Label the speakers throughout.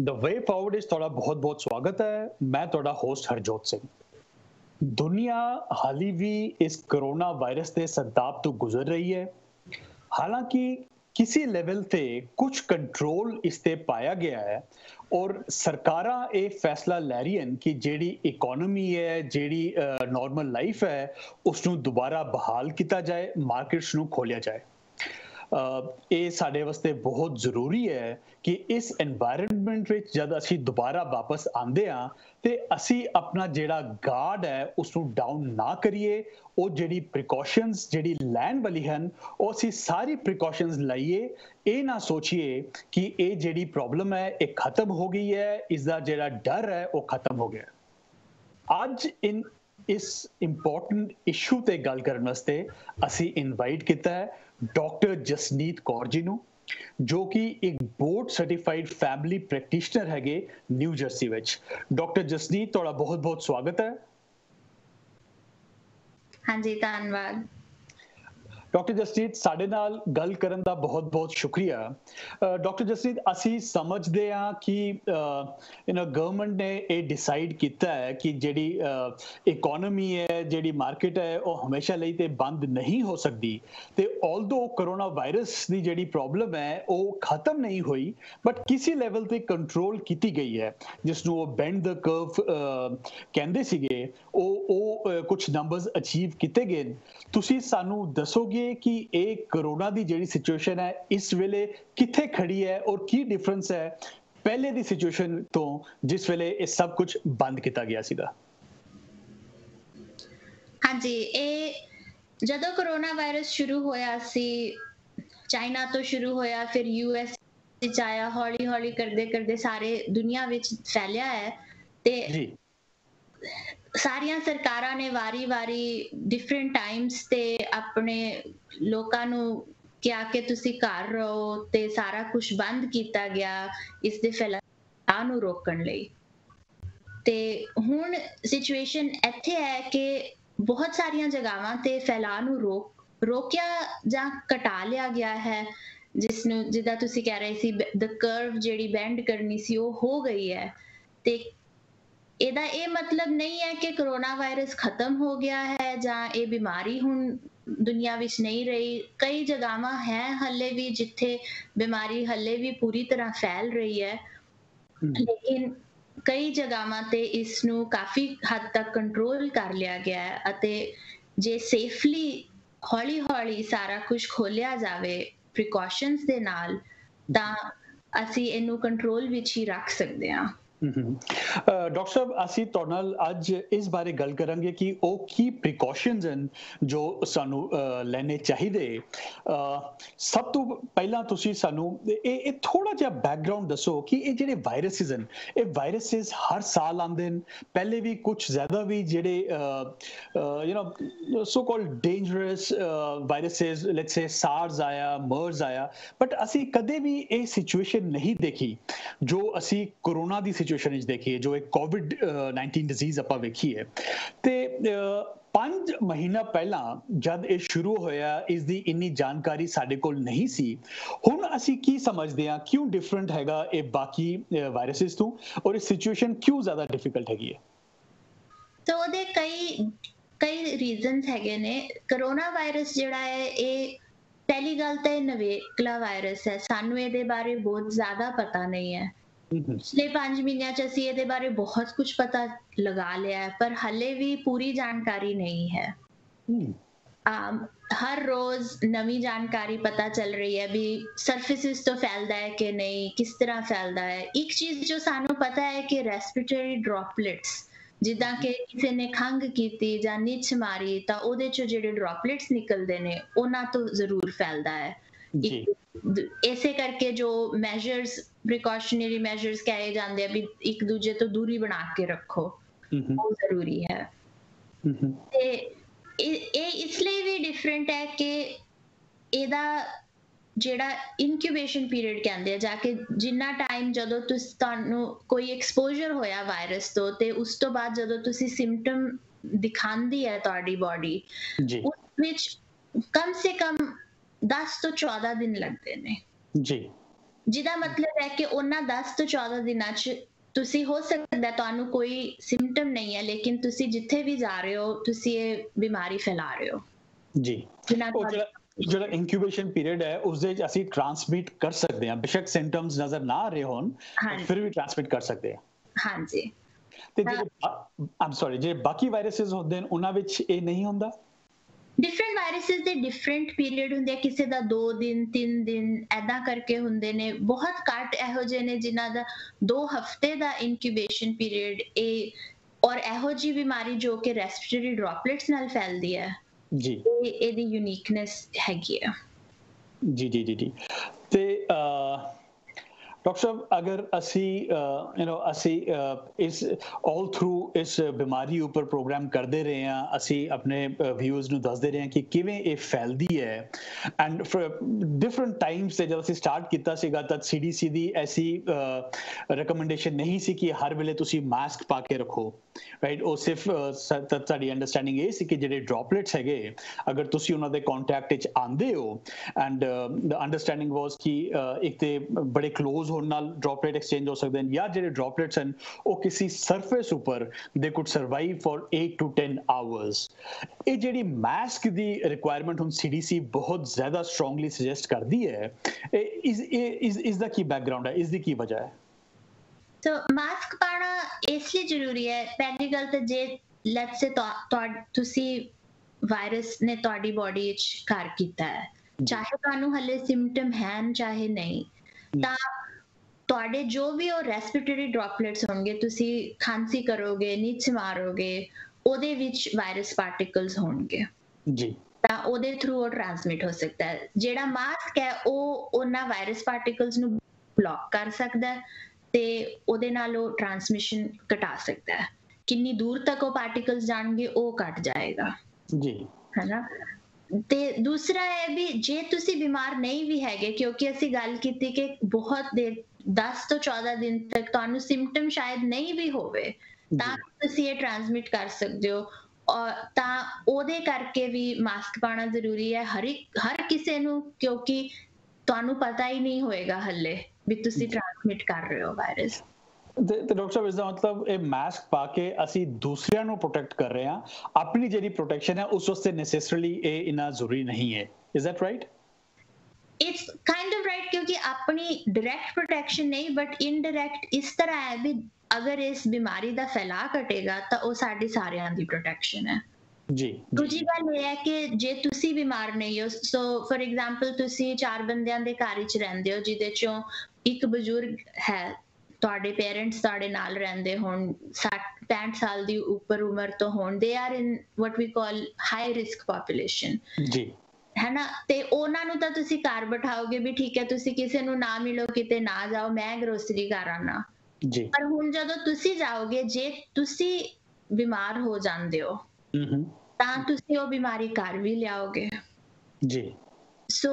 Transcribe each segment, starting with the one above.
Speaker 1: ਦ ਵੇ forward ਇਸ ਤੁਹਾਡਾ ਬਹੁਤ-ਬਹੁਤ ਸਵਾਗਤ ਹੈ ਮੈਂ ਤੁਹਾਡਾ ਹੋਸਟ ਹਰਜੋਤ ਸਿੰਘ ਦੁਨੀਆ ਹਾਲੀ ਵੀ ਇਸ ਕਰੋਨਾ ਵਾਇਰਸ ਦੇ ਸੰਤਾਪ ਤੋਂ ਗੁਜ਼ਰ ਰਹੀ ਹੈ ਹਾਲਾਂਕਿ ਕਿਸੇ ਲੈਵਲ ਤੇ ਕੁਝ ਕੰਟਰੋਲ ਇਸ ਤੇ ਪਾਇਆ ਗਿਆ ਹੈ ਔਰ ਸਰਕਾਰਾਂ ਇਹ ਫੈਸਲਾ ਲੈ ਰਹੀਆਂ ਕਿ ਜਿਹੜੀ ਇਕਨੋਮੀ ਹੈ ਜਿਹੜੀ ਨਾਰਮਲ ਲਾਈਫ ਹੈ ਉਸ ਨੂੰ ਦੁਬਾਰਾ ਬਹਾਲ ਕੀਤਾ ਜਾਏ ਮਾਰਕੀਟਸ ਨੂੰ ਖੋਲਿਆ ਜਾਏ ਇਹ ਸਾਡੇ ਵਾਸਤੇ ਬਹੁਤ ਜ਼ਰੂਰੀ ਹੈ ਕਿ ਇਸ এনवायरमेंट ਵਿੱਚ ਜਦ ਅਸੀਂ ਦੁਬਾਰਾ ਵਾਪਸ ਆਂਦੇ ਆ ਤੇ ਅਸੀਂ ਆਪਣਾ ਜਿਹੜਾ ਗਾਰਡ ਹੈ ਉਸ ਨੂੰ ਡਾਊਨ ਨਾ ਕਰੀਏ, ਉਹ ਜਿਹੜੀ ਪ੍ਰੀਕਾਸ਼ਨਸ ਜਿਹੜੀ ਲੈਣ ਵਾਲੀ ਹਨ, ਉਹ ਅਸੀਂ ਸਾਰੀ ਪ੍ਰੀਕਾਸ਼ਨਸ ਲਈਏ। ਇਹ ਨਾ ਸੋਚੀਏ ਕਿ ਇਹ ਜਿਹੜੀ ਪ੍ਰੋਬਲਮ ਹੈ, ਇਹ ਖਤਮ ਹੋ ਗਈ ਹੈ ਇਸ ਦਾ ਜਿਹੜਾ ਡਰ ਹੈ, ਉਹ ਖਤਮ ਹੋ ਗਿਆ। ਅੱਜ ਇਨ ਇਸ ਇੰਪੋਰਟੈਂਟ ਇਸ਼ੂ ਤੇ ਗੱਲ ਕਰਨ ਵਾਸਤੇ ਅਸੀਂ ਇਨਵਾਈਟ ਕੀਤਾ ਹੈ। ਡਾਕਟਰ ਜਸਨੀਤ ਕੌਰ ਜੀ ਨੂੰ, ਜੋ ਕਿ ਇੱਕ ਬੋਰਡ ਸਰਟੀਫਾਈਡ ਫੈਮਿਲੀ ਪ੍ਰੈਕਟੀਸ਼ਨਰ ਹੈਗੇ ਨਿਊ ਜਰਸੀ ਵਿੱਚ। ਡਾਕਟਰ ਜਸਨੀਤ ਤੁਹਾਡਾ ਬਹੁਤ-ਬਹੁਤ ਸਵਾਗਤ ਹੈ।
Speaker 2: ਹਾਂਜੀ, ਧੰਨਵਾਦ।
Speaker 1: ਡਾਕਟਰ ਜਸਜੀਤ ਸਾਡੇ ਨਾਲ ਗੱਲ ਕਰਨ ਦਾ ਬਹੁਤ-ਬਹੁਤ ਸ਼ੁਕਰੀਆ। ਡਾਕਟਰ ਜਸਜੀਤ ਅਸੀਂ ਸਮਝਦੇ ਹਾਂ ਕਿ ਯੂ نو ਗਵਰਨਮੈਂਟ ਨੇ ਇਹ ਡਿਸਾਈਡ ਕੀਤਾ ਹੈ ਕਿ ਜਿਹੜੀ ਇਕਨੋਮੀ ਹੈ, ਜਿਹੜੀ ਮਾਰਕੀਟ ਹੈ, ਉਹ ਹਮੇਸ਼ਾ ਲਈ ਤੇ ਬੰਦ ਨਹੀਂ ਹੋ ਸਕਦੀ। ਤੇ ਆਲਦੋ ਕਰੋਨਾ ਵਾਇਰਸ ਦੀ ਜਿਹੜੀ ਪ੍ਰੋਬਲਮ ਹੈ, ਉਹ ਖਤਮ ਨਹੀਂ ਹੋਈ ਬਟ ਕਿਸੇ ਲੈਵਲ ਤੇ ਕੰਟਰੋਲ ਕੀਤੀ ਗਈ ਹੈ। ਜਿਸ ਨੂੰ ਉਹ ਬੈਂਡ ਦ ਕਰਵ ਕਹਿੰਦੇ ਸੀਗੇ, ਉਹ ਉਹ ਕੁਝ ਨੰਬਰਸ ਅਚੀਵ ਕੀਤੇ ਗਏ। ਤੁਸੀਂ ਸਾਨੂੰ ਦੱਸੋਗੇ ਕਿ ਇਹ ਕਰੋਨਾ ਦੀ ਜਿਹੜੀ ਸਿਚੁਏਸ਼ਨ ਹੈ ਇਸ ਵੇਲੇ ਕਿੱਥੇ ਖੜੀ ਹੈ ਔਰ ਕੀ ਡਿਫਰੈਂਸ ਹੈ ਪਹਿਲੇ ਦੀ ਸਿਚੁਏਸ਼ਨ ਤੋਂ ਜਿਸ ਵੇਲੇ ਇਹ ਸਭ ਕੁਝ ਬੰਦ ਕੀਤਾ ਗਿਆ ਸੀਗਾ?
Speaker 2: ਹਾਂਜੀ ਇਹ ਜਦੋਂ ਕਰੋਨਾ ਵਾਇਰਸ ਸ਼ੁਰੂ ਹੋਇਆ ਸੀ ਚਾਈਨਾ ਤੋਂ ਸ਼ੁਰੂ ਹੋਇਆ ਫਿਰ ਯੂਐਸ ਵਿੱਚ ਆਇਆ ਹੌਲੀ ਹੌਲੀ ਕਰਦੇ ਕਰਦੇ ਸਾਰੇ ਦੁਨੀਆ ਵਿੱਚ ਫੈਲਿਆ ਹੈ ਤੇ ਜੀ। ਸਾਰੀਆਂ ਸਰਕਾਰਾਂ ਨੇ ਵਾਰੀ-ਵਾਰੀ ਡਿਫਰੈਂਟ ਟਾਈਮਸ ਤੇ ਆਪਣੇ ਲੋਕਾਂ ਨੂੰ ਕਿਹਾ ਕਿ ਤੁਸੀਂ ਘਰ ਰਹੋ ਤੇ ਸਾਰਾ ਕੁਝ ਬੰਦ ਕੀਤਾ ਗਿਆ ਇਸ ਦੇ ਫੈਲਾਅ ਨੂੰ ਰੋਕਣ ਲਈ। ਤੇ ਹੁਣ ਸਿਚੁਏਸ਼ਨ ਇੱਥੇ ਹੈ ਕਿ ਬਹੁਤ ਸਾਰੀਆਂ ਜਗ੍ਹਾਵਾਂ ਤੇ ਫੈਲਾਅ ਨੂੰ ਰੋਕ, ਰੋਕਿਆ ਜਾਂ ਘਟਾ ਲਿਆ ਗਿਆ ਹੈ, ਜਿਸ ਨੂੰ, ਜਿੱਦਾਂ ਤੁਸੀਂ ਕਹਿ ਰਹੇ ਸੀ ਦ ਕਰਵ ਜਿਹੜੀ ਬੈਂਡ ਕਰਨੀ ਸੀ ਉਹ ਹੋ ਗਈ ਹੈ। ਤੇ ਇਹਦਾ ਇਹ ਮਤਲਬ ਨਹੀਂ ਹੈ ਕਿ ਕਰੋਨਾ ਵਾਇਰਸ ਖਤਮ ਹੋ ਗਿਆ ਹੈ ਜਾਂ ਇਹ ਬਿਮਾਰੀ ਹੁਣ ਦੁਨੀਆ ਵਿੱਚ ਨਹੀਂ ਰਹੀ। ਕਈ ਜਗ੍ਹਾਵਾਂ ਹੈ ਹੱਲੇ ਵੀ ਜਿੱਥੇ ਬਿਮਾਰੀ ਹੱਲੇ ਵੀ ਪੂਰੀ ਤਰ੍ਹਾਂ ਫੈਲ ਰਹੀ ਹੈ। ਲੇਕਿਨ ਕਈ ਜਗ੍ਹਾਵਾਂ ਤੇ ਇਸ ਨੂੰ ਕਾਫੀ ਹੱਦ ਤੱਕ ਕੰਟਰੋਲ ਕਰ ਲਿਆ ਗਿਆ ਹੈ ਅਤੇ ਜੇ ਸੇਫਲੀ ਹੌਲੀ-ਹੌਲੀ ਸਾਰਾ ਕੁਝ ਖੋਲਿਆ ਜਾਵੇ ਪ੍ਰੀਕਾਸ਼ਨਸ ਦੇ ਨਾਲ ਤਾਂ ਅਸੀਂ ਇਹਨੂੰ ਕੰਟਰੋਲ ਵਿੱਚ ਹੀ ਰੱਖ ਸਕਦੇ ਹਾਂ।
Speaker 1: ਡਾਕਟਰ ਸਾਹਿਬ, ਅਸੀਂ ਤੁਹਾਡੇ ਨਾਲ ਅੱਜ ਇਸ ਬਾਰੇ ਗੱਲ ਕਰਾਂਗੇ ਕਿ ਉਹ ਕੀ ਪ੍ਰੀਕਾਸ਼ਨਸ ਹਨ ਜੋ ਸਾਨੂੰ ਲੈਣੇ ਚਾਹੀਦੇ। ਸਭ ਤੋਂ ਪਹਿਲਾਂ ਤੁਸੀਂ ਸਾਨੂੰ ਇਹ ਇਹ ਥੋੜਾ ਜਿਹਾ ਬੈਕਗ੍ਰਾਉਂਡ ਦੱਸੋ ਕਿ ਇਹ ਜਿਹੜੇ ਵਾਇਰਸਸ ਹਨ, ਇਹ ਵਾਇਰਸਸ ਹਰ ਸਾਲ ਆਉਂਦੇ ਨੇ ਪਹਿਲੇ ਵੀ ਕੁਝ ਜ਼ਿਆਦਾ ਵੀ ਜਿਹੜੇ you know so called dangerous viruses let's say SARS ਆਇਆ ਮਰਜ਼ ਆਇਆ। ਬਟ ਅਸੀਂ ਕਦੇ ਵੀ ਇਹ ਸਿਚੁਏਸ਼ਨ ਨਹੀਂ ਦੇਖੀ ਜੋ ਅਸੀਂ ਕਰੋਨਾ ਦੀ ਸਿਚੁਏਸ਼ਨ ਵਿੱਚ ਦੇਖੀਏ ਜੋ ਇੱਕ ਕੋਵਿਡ 19 ਡਿਜ਼ੀਜ਼ ਆਪਾਂ ਵੇਖੀ ਤੇ 5 ਮਹੀਨਾ ਪਹਿਲਾਂ ਜਦ ਇਹ ਸ਼ੁਰੂ ਹੋਇਆ ਇਸ ਦੀ ਇੰਨੀ ਜਾਣਕਾਰੀ ਸਾਡੇ ਕੋਲ ਨਹੀਂ ਸੀ ਹੁਣ ਅਸੀਂ ਕੀ ਸਮਝਦੇ ਹਾਂ ਕਿਉਂ ਡਿਫਰੈਂਟ ਹੈਗਾ ਇਹ ਬਾਕੀ ਵਾਇਰਸਸ ਤੋਂ ਔਰ ਇਹ ਸਿਚੁਏਸ਼ਨ ਕਿਉਂ ਜ਼ਿਆਦਾ ਡਿਫਿਕਲਟ ਹੈਗੀ ਹੈ
Speaker 2: ਤਾਂ ਉਹਦੇ ਕਈ ਕਈ ਰੀਜ਼ਨਸ ਹੈਗੇ ਨੇ ਕਰੋਨਾ ਵਾਇਰਸ ਜਿਹੜਾ ਹੈ ਇਹ ਪਹਿਲੀ ਗੱਲ ਤਾਂ ਇਹ ਨਵੇਕਲਾ ਵਾਇਰਸ ਹੈ ਸਾਨੂੰ ਇਹਦੇ ਬਾਰੇ ਬਹੁਤ ਜ਼ਿਆਦਾ ਪਤਾ ਨਹੀਂ ਹੈ ਪਿਛਲੇ 5 ਮਹੀਨਿਆਂ ਚ ਅਸੀਂ ਇਹਦੇ ਬਾਰੇ ਬਹੁਤ ਕੁਝ ਪਤਾ ਲਗਾ ਲਿਆ ਹੈ ਪਰ ਹੱਲੇ ਵੀ ਪੂਰੀ ਜਾਣਕਾਰੀ ਨਹੀਂ ਹੈ। ਹਰ ਰੋਜ਼ ਨਵੀਂ ਜਾਣਕਾਰੀ ਪਤਾ ਚੱਲ ਰਹੀ ਹੈ ਵੀ ਸਰਫੇਸਿਸ ਤੋਂ ਫੈਲਦਾ ਹੈ ਕਿ ਨਹੀਂ ਕਿਸ ਤਰ੍ਹਾਂ ਫੈਲਦਾ ਹੈ। ਇੱਕ ਚੀਜ਼ ਜੋ ਸਾਨੂੰ ਪਤਾ ਹੈ ਕਿ ਰੈਸਪੀਰੇਟਰੀ ਡ੍ਰੌਪਲੇਟਸ ਜਿੱਦਾਂ ਕਿ ਕਿਸੇ ਨੇ ਖੰਗ ਕੀਤੀ ਜਾਂ ਨਿੱਛ ਮਾਰੀ ਤਾਂ ਉਹਦੇ ਚੋਂ ਜਿਹੜੇ ਡ੍ਰੌਪਲੇਟਸ ਨਿਕਲਦੇ ਨੇ ਉਹਨਾਂ ਤੋਂ ਜ਼ਰੂਰ ਫੈਲਦਾ ਹੈ। ਜੀ। ਇਸੇ ਕਰਕੇ ਜੋ ਮੈਜਰਸ ਪ੍ਰੀਕਾਸ਼ਨਰੀ ਮੈਜਰਸ ਕਹੇ ਜਾਂਦੇ ਆ ਵੀ ਇੱਕ ਦੂਜੇ ਤੋਂ ਦੂਰੀ ਬਣਾ ਕੇ ਰੱਖੋ। ਉਹ ਜ਼ਰੂਰੀ ਹੈ। ਤੇ ਇਹ ਇਸ ਲਈ ਵੀ ਡਿਫਰੈਂਟ ਹੈ ਕਿ ਇਹਦਾ ਜਿਹੜਾ ਇਨਕਿਊਬੇਸ਼ਨ ਪੀਰੀਅਡ ਕਹਿੰਦੇ ਆ ਜਾ ਕੇ ਜਿੰਨਾ ਟਾਈਮ ਜਦੋਂ ਤੁਸੀਂ ਤੁਹਾਨੂੰ ਕੋਈ ਐਕਸਪੋਜ਼ਰ ਹੋਇਆ ਵਾਇਰਸ ਤੋਂ ਤੇ ਉਸ ਤੋਂ ਬਾਅਦ ਜਦੋਂ ਤੁਸੀਂ ਸਿੰਪਟਮ ਦਿਖਾਉਂਦੀ ਹੈ ਤੁਹਾਡੀ ਬਾਡੀ ਜੀ। ਉਸ ਵਿੱਚ ਕਮ ਸੇ ਕਮ 10 ਤੋਂ 14 ਦਿਨ ਲੱਗਦੇ ਨੇ।
Speaker 1: ਜੀ।
Speaker 2: ਜਿਹਦਾ ਮਤਲਬ ਹੈ ਕਿ ਉਹਨਾਂ 10 ਤੋਂ 14 ਦਿਨਾਂ 'ਚ ਤੁਸੀਂ ਹੋ ਸਕਦਾ ਤੁਹਾਨੂੰ ਕੋਈ ਸਿੰਪਟਮ ਨਹੀਂ ਹੈ ਲੇਕਿਨ ਤੁਸੀਂ ਜਿੱਥੇ ਵੀ ਜਾ ਰਹੇ ਹੋ ਤੁਸੀਂ ਇਹ ਬਿਮਾਰੀ ਫੈਲਾ ਰਹੇ ਹੋ।
Speaker 1: ਜੀ। ਜਿਹੜਾ ਇਨਕਿਊਬੇਸ਼ਨ ਪੀਰੀਅਡ ਹੈ ਉਸ ਦੇ ਵਿੱਚ ਅਸੀਂ ਟ੍ਰਾਂਸਮਿਟ ਕਰ ਸਕਦੇ ਹਾਂ। ਬੇਸ਼ੱਕ ਸਿੰਪਟਮਸ ਨਜ਼ਰ ਨਾ ਆ ਰਹੇ ਹੋਣ ਫਿਰ ਵੀ ਟ੍ਰਾਂਸਮਿਟ ਕਰ ਸਕਦੇ ਹਾਂ।
Speaker 2: ਹਾਂਜੀ।
Speaker 1: ਤੇ ਜਿਹੜੇ ਆਮ ਸੌਰੀ ਜੇ ਬਾਕੀ ਵਾਇਰਸਸ ਹੁੰਦੇ ਨੇ ਉਹਨਾਂ ਵਿੱਚ ਇਹ ਨਹੀਂ ਹੁੰਦਾ?
Speaker 2: ਵਾਇਰਸਸ ਦੇ ਡਿਫਰੈਂਟ ਪੀਰੀਅਡ ਹੁੰਦੇ ਆ ਕਿਸੇ ਦਾ 2 ਦਿਨ 3 ਦਿਨ ਐਦਾਂ ਕਰਕੇ ਹੁੰਦੇ ਨੇ। ਬਹੁਤ ਘੱਟ ਇਹੋ ਜਿਹੇ ਨੇ ਜਿਨ੍ਹਾਂ ਦਾ 2 ਹਫ਼ਤੇ ਦਾ ਇਨਕਿਊਬੇਸ਼ਨ ਪੀਰੀਅਡ ਇਹ ਔਰ ਇਹੋ ਜੀ ਬਿਮਾਰੀ ਜੋ ਕਿ ਰੈਸਪੀਰੇਟਰੀ ਡ੍ਰੌਪਲੇਟਸ ਨਾਲ ਫੈਲਦੀ ਹੈ।
Speaker 1: ਜੀ।
Speaker 2: ਇਹ ਇਹਦੀ ਯੂਨੀਕਨੈਸ ਹੈਗੀ ਹੈ
Speaker 1: ਜੀ ਜੀ ਜੀ ਤੇ ਡਾਕਟਰ ਸਾਹਿਬ ਅਗਰ ਅਸੀਂ ਯੂ نو ਅਸੀਂ ਇਸ 올 ਥਰੂ ਇਸ ਬਿਮਾਰੀ ਉੱਪਰ ਪ੍ਰੋਗਰਾਮ ਕਰਦੇ ਰਹੇ ਹਾਂ ਅਸੀਂ ਆਪਣੇ ਵਿਊਜ਼ ਨੂੰ ਦੱਸਦੇ ਰਹੇ ਹਾਂ ਕਿ ਕਿਵੇਂ ਇਹ ਫੈਲਦੀ ਹੈ ਐਂਡ ਡਿਫਰੈਂਟ ਟਾਈਮਸ ਤੇ ਜਦੋਂ ਅਸੀਂ ਸਟਾਰਟ ਕੀਤਾ ਸੀਗਾ ਤਾਂ ਸੀਡੀਸੀ ਦੀ ਐਸੀ ਰეკਮੈਂਡੇਸ਼ਨ ਨਹੀਂ ਸੀ ਕਿ ਹਰ ਵੇਲੇ ਤੁਸੀਂ ਮਾਸਕ ਪਾ ਕੇ ਰੱਖੋ ਰਾਈਟ ਉਹ ਸਿਰਫ ਸਾਡੀ ਅੰਡਰਸਟੈਂਡਿੰਗ ਇਹ ਸੀ ਕਿ ਜਿਹੜੇ ਡ੍ਰੌਪਲੇਟਸ ਹੈਗੇ ਅਗਰ ਤੁਸੀਂ ਉਹਨਾਂ ਦੇ ਕੰਟੈਕਟ ਵਿੱਚ ਆਂਦੇ ਹੋ ਐਂਡ ਦ ਅੰਡਰਸਟੈਂਡਿੰਗ ਵਾਸ ਕਿ ਇੱਕ ਤੇ ਬੜੇ ਕਲੋਜ਼ ਕਲੋਜ਼ ਹੋਣ ਨਾਲ ਡ੍ਰੌਪਲੇਟ ਐਕਸਚੇਂਜ ਹੋ ਸਕਦੇ ਨੇ ਜਾਂ ਜਿਹੜੇ ਡ੍ਰੌਪਲੇਟਸ ਹਨ ਉਹ ਕਿਸੇ ਸਰਫੇਸ ਉੱਪਰ ਦੇ could survive for 8 to 10 hours ਇਹ ਜਿਹੜੀ ਮਾਸਕ ਦੀ ਰਿਕੁਆਇਰਮੈਂਟ ਹੁਣ ਸੀਡੀਸੀ ਬਹੁਤ ਜ਼ਿਆਦਾ ਸਟਰੋਂਗਲੀ ਸੁਜੈਸਟ ਕਰਦੀ ਹੈ ਇਸ ਇਸ ਇਸ ਦਾ ਕੀ ਬੈਕਗ੍ਰਾਉਂਡ ਹੈ? ਇਸ ਦੀ ਕੀ ਵਜ੍ਹਾ ਹੈ?
Speaker 2: ਸੋ ਮਾਸਕ ਪਾਣਾ ਇਸ ਲਈ ਜ਼ਰੂਰੀ ਹੈ ਪਹਿਲੀ ਗੱਲ ਤਾਂ ਜੇ ਲੈਟਸ ਸੇ ਤੁਸੀਂ ਵਾਇਰਸ ਨੇ ਤੁਹਾਡੀ ਬਾਡੀ ਵਿੱਚ ਕਾਰ ਕੀਤਾ ਹੈ ਚਾਹੇ ਤੁਹਾਨੂੰ ਹਲੇ ਸਿੰਪਟਮ ਹਨ ਚਾਹੇ ਨਹੀਂ ਤਾਂ ਤੁਹਾਡੇ ਜੋ ਵੀ ਉਹ ਰੈਸਪੀਰੇਟਰੀ ਡ੍ਰੌਪਲੇਟਸ ਹੋਣਗੇ ਤੁਸੀਂ ਖਾਂਸੀ ਕਰੋਗੇ ਨੀਚ ਮਾਰੋਗੇ ਉਹਦੇ ਵਿੱਚ ਵਾਇਰਸ ਪਾਰਟੀਕਲਸ ਹੋਣਗੇ।
Speaker 1: ਜੀ।
Speaker 2: ਤਾਂ ਉਹਦੇ ਥਰੂ ਉਹ ਟ੍ਰਾਂਸਮਿਟ ਹੋ ਸਕਦਾ ਹੈ। ਜਿਹੜਾ ਮਾਸਕ ਹੈ ਉਹ ਉਹਨਾਂ ਵਾਇਰਸ ਪਾਰਟੀਕਲਸ ਨੂੰ ਬਲੌਕ ਕਰ ਸਕਦਾ ਹੈ ਤੇ ਉਹਦੇ ਨਾਲ ਉਹ ਟ੍ਰਾਂਸਮਿਸ਼ਨ ਘਟਾ ਸਕਦਾ ਹੈ। ਕਿੰਨੀ ਦੂਰ ਤੱਕ ਉਹ ਪਾਰਟੀਕਲਸ ਜਾਣਗੇ ਉਹ ਘਟ ਜਾਏਗਾ।
Speaker 1: ਜੀ।
Speaker 2: ਹੈਨਾ? ਤੇ ਦੂਸਰਾ ਹੈ ਵੀ ਜੇ ਤੁਸੀਂ ਬਿਮਾਰ ਨਹੀਂ ਵੀ ਹੈਗੇ ਕਿਉਂਕਿ ਅਸੀਂ ਗੱਲ ਕੀਤੀ ਕਿ ਬਹੁਤ ਦੇਰ 10 ਤੋਂ 14 ਦਿਨ ਤੱਕ ਤੁਹਾਨੂੰ ਸਿੰਪਟਮ ਸ਼ਾਇਦ ਨਹੀਂ ਵੀ ਹੋਵੇ ਤਾਂ ਤੁਸੀਂ ਇਹ ਟ੍ਰਾਂਸਮਿਟ ਕਰ ਸਕਦੇ ਹੋ। ਤਾਂ ਉਹਦੇ ਕਰਕੇ ਵੀ ਮਾਸਕ ਪਾਣਾ ਜ਼ਰੂਰੀ ਹੈ। ਹਰ ਹਰ ਕਿਸੇ ਨੂੰ ਕਿਉਂਕਿ ਤੁਹਾਨੂੰ ਪਤਾ ਹੀ ਨਹੀਂ ਹੋਏਗਾ ਹੱਲੇ ਵੀ ਤੁਸੀਂ ਟ੍ਰਾਂਸਮਿਟ ਕਰ ਰਹੇ ਹੋ ਵਾਇਰਸ
Speaker 1: ਤੇ ਡਾਕਟਰ ਸਾਹਿਬ ਇਸ ਦਾ ਮਤਲਬ ਇਹ ਮਾਸਕ ਪਾ ਕੇ ਅਸੀਂ ਦੂਸਰਿਆਂ ਨੂੰ ਪ੍ਰੋਟੈਕਟ ਕਰ ਰਹੇ ਹਾਂ। ਆਪਣੀ ਜਿਹੜੀ ਪ੍ਰੋਟੈਕਸ਼ਨ ਹੈ ਉਸ ਵਾਸਤੇ ਨੈਸੈਸਰੀਲੀ ਇਹ ਇਨਾ ਜ਼ਰੂਰੀ ਨਹੀਂ ਹੈ। Is that right
Speaker 2: it's kind of right ਕਿਉਂਕਿ ਆਪਣੀ ਡਾਇਰੈਕਟ ਪ੍ਰੋਟੈਕਸ਼ਨ ਨਹੀਂ ਬਟ ਇਨਡਾਇਰੈਕਟ ਇਸ ਤਰ੍ਹਾਂ ਹੈ ਵੀ ਅਗਰ ਇਸ ਬਿਮਾਰੀ ਦਾ ਫੈਲਾਅ ਘਟੇਗਾ ਤਾਂ ਉਹ ਸਾਡੇ ਸਾਰਿਆਂ ਦੀ ਪ੍ਰੋਟੈਕਸ਼ਨ ਹੈ
Speaker 1: ਜੀ
Speaker 2: ਦੂਜੀ ਗੱਲ ਇਹ ਹੈ ਕਿ ਜੇ ਤੁਸੀਂ ਬਿਮਾਰ ਨਹੀਂ ਹੋ ਸੋ ਫॉर ਐਗਜ਼ਾਮਪਲ ਤੁਸੀਂ ਚਾਰ ਬੰਦਿਆਂ ਦੇ ਘਰ ਵਿੱਚ ਰਹਿੰਦੇ ਹੋ ਜਿਹਦੇ ਚੋਂ ਇੱਕ ਬਜ਼ੁਰਗ ਹੈ ਤੁਹਾਡੇ ਪੇਰੈਂਟਸ ਤੁਹਾਡੇ ਨਾਲ ਰਹਿੰਦੇ ਹੋਣ 65 ਸਾਲ ਦੀ ਉੱਪਰ ਉਮਰ ਤੋਂ ਹੋਣ ਦੇ are in what we call high risk population
Speaker 1: ਜੀ
Speaker 2: ਹੈ ਨਾ ਤੇ ਉਹਨਾਂ ਨੂੰ ਤਾਂ ਤੁਸੀਂ ਘਰ ਬਿਠਾਓਗੇ ਵੀ ਠੀਕ ਹੈ ਤੁਸੀਂ ਕਿਸੇ ਨੂੰ ਨਾ ਮਿਲੋ ਕਿਤੇ ਨਾ ਜਾਓ ਮੈਂ ਗਰੋਸਰੀ ਘਰ ਆਣਾ
Speaker 1: ਜੀ।
Speaker 2: ਪਰ ਹੁਣ ਜਦੋਂ ਤੁਸੀਂ ਜਾਓਗੇ ਜੇ ਤੁਸੀਂ ਬਿਮਾਰ ਹੋ ਜਾਂਦੇ ਹੋ ਤਾਂ ਤੁਸੀਂ ਉਹ ਬਿਮਾਰੀ ਘਰ ਵੀ ਲਿਆਓਗੇ।
Speaker 1: ਜੀ।
Speaker 2: ਸੋ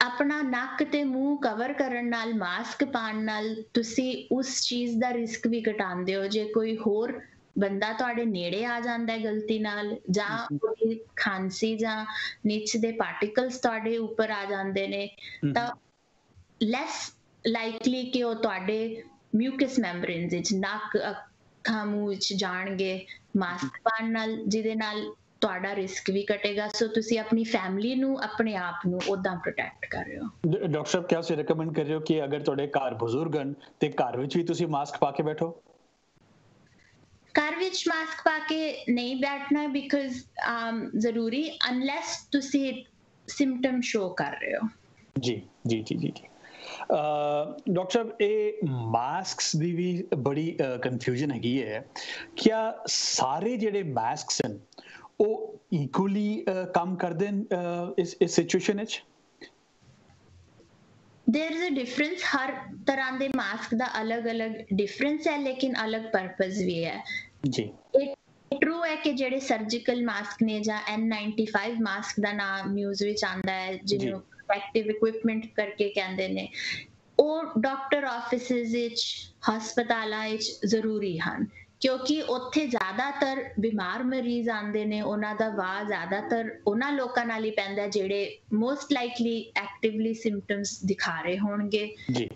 Speaker 2: ਆਪਣਾ ਨੱਕ ਤੇ ਮੂੰਹ ਕਵਰ ਕਰਨ ਨਾਲ ਮਾਸਕ ਪਾਣ ਨਾਲ ਤੁਸੀਂ ਉਸ ਚੀਜ਼ ਦਾ ਰਿਸਕ ਵੀ ਘਟਾਉਂਦੇ ਹੋ। ਜੇ ਕੋਈ ਹੋਰ ਬੰਦਾ ਤੁਹਾਡੇ ਨੇੜੇ ਆ ਜਾਂਦਾ ਹੈ ਗਲਤੀ ਨਾਲ ਜਾਂ ਕੋਈ ਖਾਂਸੀ ਜਾਂ ਨੀਚ ਦੇ ਪਾਰਟੀਕਲਸ ਤੁਹਾਡੇ ਉੱਪਰ ਆ ਜਾਂਦੇ ਨੇ ਤਾਂ ਲੈਸ ਲਾਈਕਲੀ ਕਿ ਉਹ ਤੁਹਾਡੇ ਮਿਊਕਸ ਮੈਂਬਰੇਨਸ ਵਿੱਚ ਨੱਕ ਅੱਖਾਂ ਮੂੰਹ ਵਿੱਚ ਜਾਣਗੇ। ਮਾਸਕ ਪਾਣ ਨਾਲ ਜਿਹਦੇ ਨਾਲ ਤੁਹਾਡਾ ਰਿਸਕ ਵੀ ਘਟੇਗਾ। ਸੋ ਤੁਸੀਂ ਆਪਣੀ ਫੈਮਿਲੀ ਨੂੰ ਆਪਣੇ ਆਪ ਨੂੰ ਉਦਾਂ ਪ੍ਰੋਟੈਕਟ ਕਰ ਰਹੇ ਹੋ।
Speaker 1: ਡਾਕਟਰ ਸਾਹਿਬ ਕਿਆ ਤੁਸੀਂ ਰეკਮੈਂਡ ਕਰ ਰਹੇ ਹੋ ਕਿ ਅਗਰ ਤੁਹਾਡੇ ਘਰ ਬਜ਼ੁਰਗ ਹਨ ਤੇ ਘਰ ਵਿੱਚ ਵੀ ਤੁਸੀਂ ਮਾਸਕ ਪਾ ਕੇ ਬੈਠੋ?
Speaker 2: ਘਰ ਵਿੱਚ ਮਾਸਕ ਪਾ ਕੇ ਨਹੀਂ ਬੈਠਣਾ ਬਿਕਾਜ਼ um ਜ਼ਰੂਰੀ ਅਨਲੈਸ ਤੁਸੀਂ ਸਿੰਪਟਮ ਸ਼ੋ ਕਰ ਰਹੇ ਹੋ
Speaker 1: ਜੀ ਜੀ ਜੀ ਜੀ ਡਾਕਟਰ ਸਾਹਿਬ ਇਹ ਮਾਸਕਸ ਦੀ ਵੀ ਬੜੀ ਕਨਫਿਊਜ਼ਨ ਹੈਗੀ ਹੈ ਕਿਆ ਸਾਰੇ ਜਿਹੜੇ ਮਾਸਕਸ ਹਨ ਉਹ ਇਕੁਅਲੀ ਕੰਮ ਕਰਦੇ ਨੇ ਇਸ ਇਸ ਸਿਚੁਏਸ਼ਨ ਵਿੱਚ
Speaker 2: देयर इज अ डिफरेंस ਹਰ ਤਰ੍ਹਾਂ ਦੇ ਮਾਸਕ ਦਾ ਅਲੱਗ-ਅਲੱਗ ਡਿਫਰੈਂਸ ਹੈ ਲੇਕਿਨ ਅਲੱਗ ਪਰਪਸ ਵੀ ਹੈ
Speaker 1: ਜੀ
Speaker 2: ਇਹ ਟਰੂ ਹੈ ਕਿ ਜਿਹੜੇ ਸਰਜੀਕਲ ਮਾਸਕ ਨੇ ਜਾਂ N95 ਮਾਸਕ ਦਾ ਨਾਮ ਨਿਊਜ਼ ਵਿੱਚ ਆਂਦਾ ਹੈ ਜਿਹਨੂੰ ਪ੍ਰੋਟੈਕਟਿਵ ਇਕਵਿਪਮੈਂਟ ਕਰਕੇ ਕਹਿੰਦੇ ਨੇ ਉਹ ਡਾਕਟਰ ਆਫਿਸਿਸ ਵਿੱਚ ਹਸਪਤਾਲਾਂ ਵਿੱਚ ਜ਼ਰੂਰੀ ਹਨ ਕਿਉਂਕਿ ਉੱਥੇ ਜ਼ਿਆਦਾਤਰ ਬਿਮਾਰ ਮਰੀਜ਼ ਆਉਂਦੇ ਨੇ ਉਹਨਾਂ ਦਾ ਵਾਹ ਜ਼ਿਆਦਾਤਰ ਉਹਨਾਂ ਲੋਕਾਂ ਨਾਲ ਹੀ ਪੈਂਦਾ ਜਿਹੜੇ ਮੋਸਟ ਲਾਈਕਲੀ ਐਕਟਿਵਲੀ ਸਿੰਪਟਮਸ ਦਿਖਾ ਰਹੇ ਹੋਣਗੇ।
Speaker 1: ਜੀ।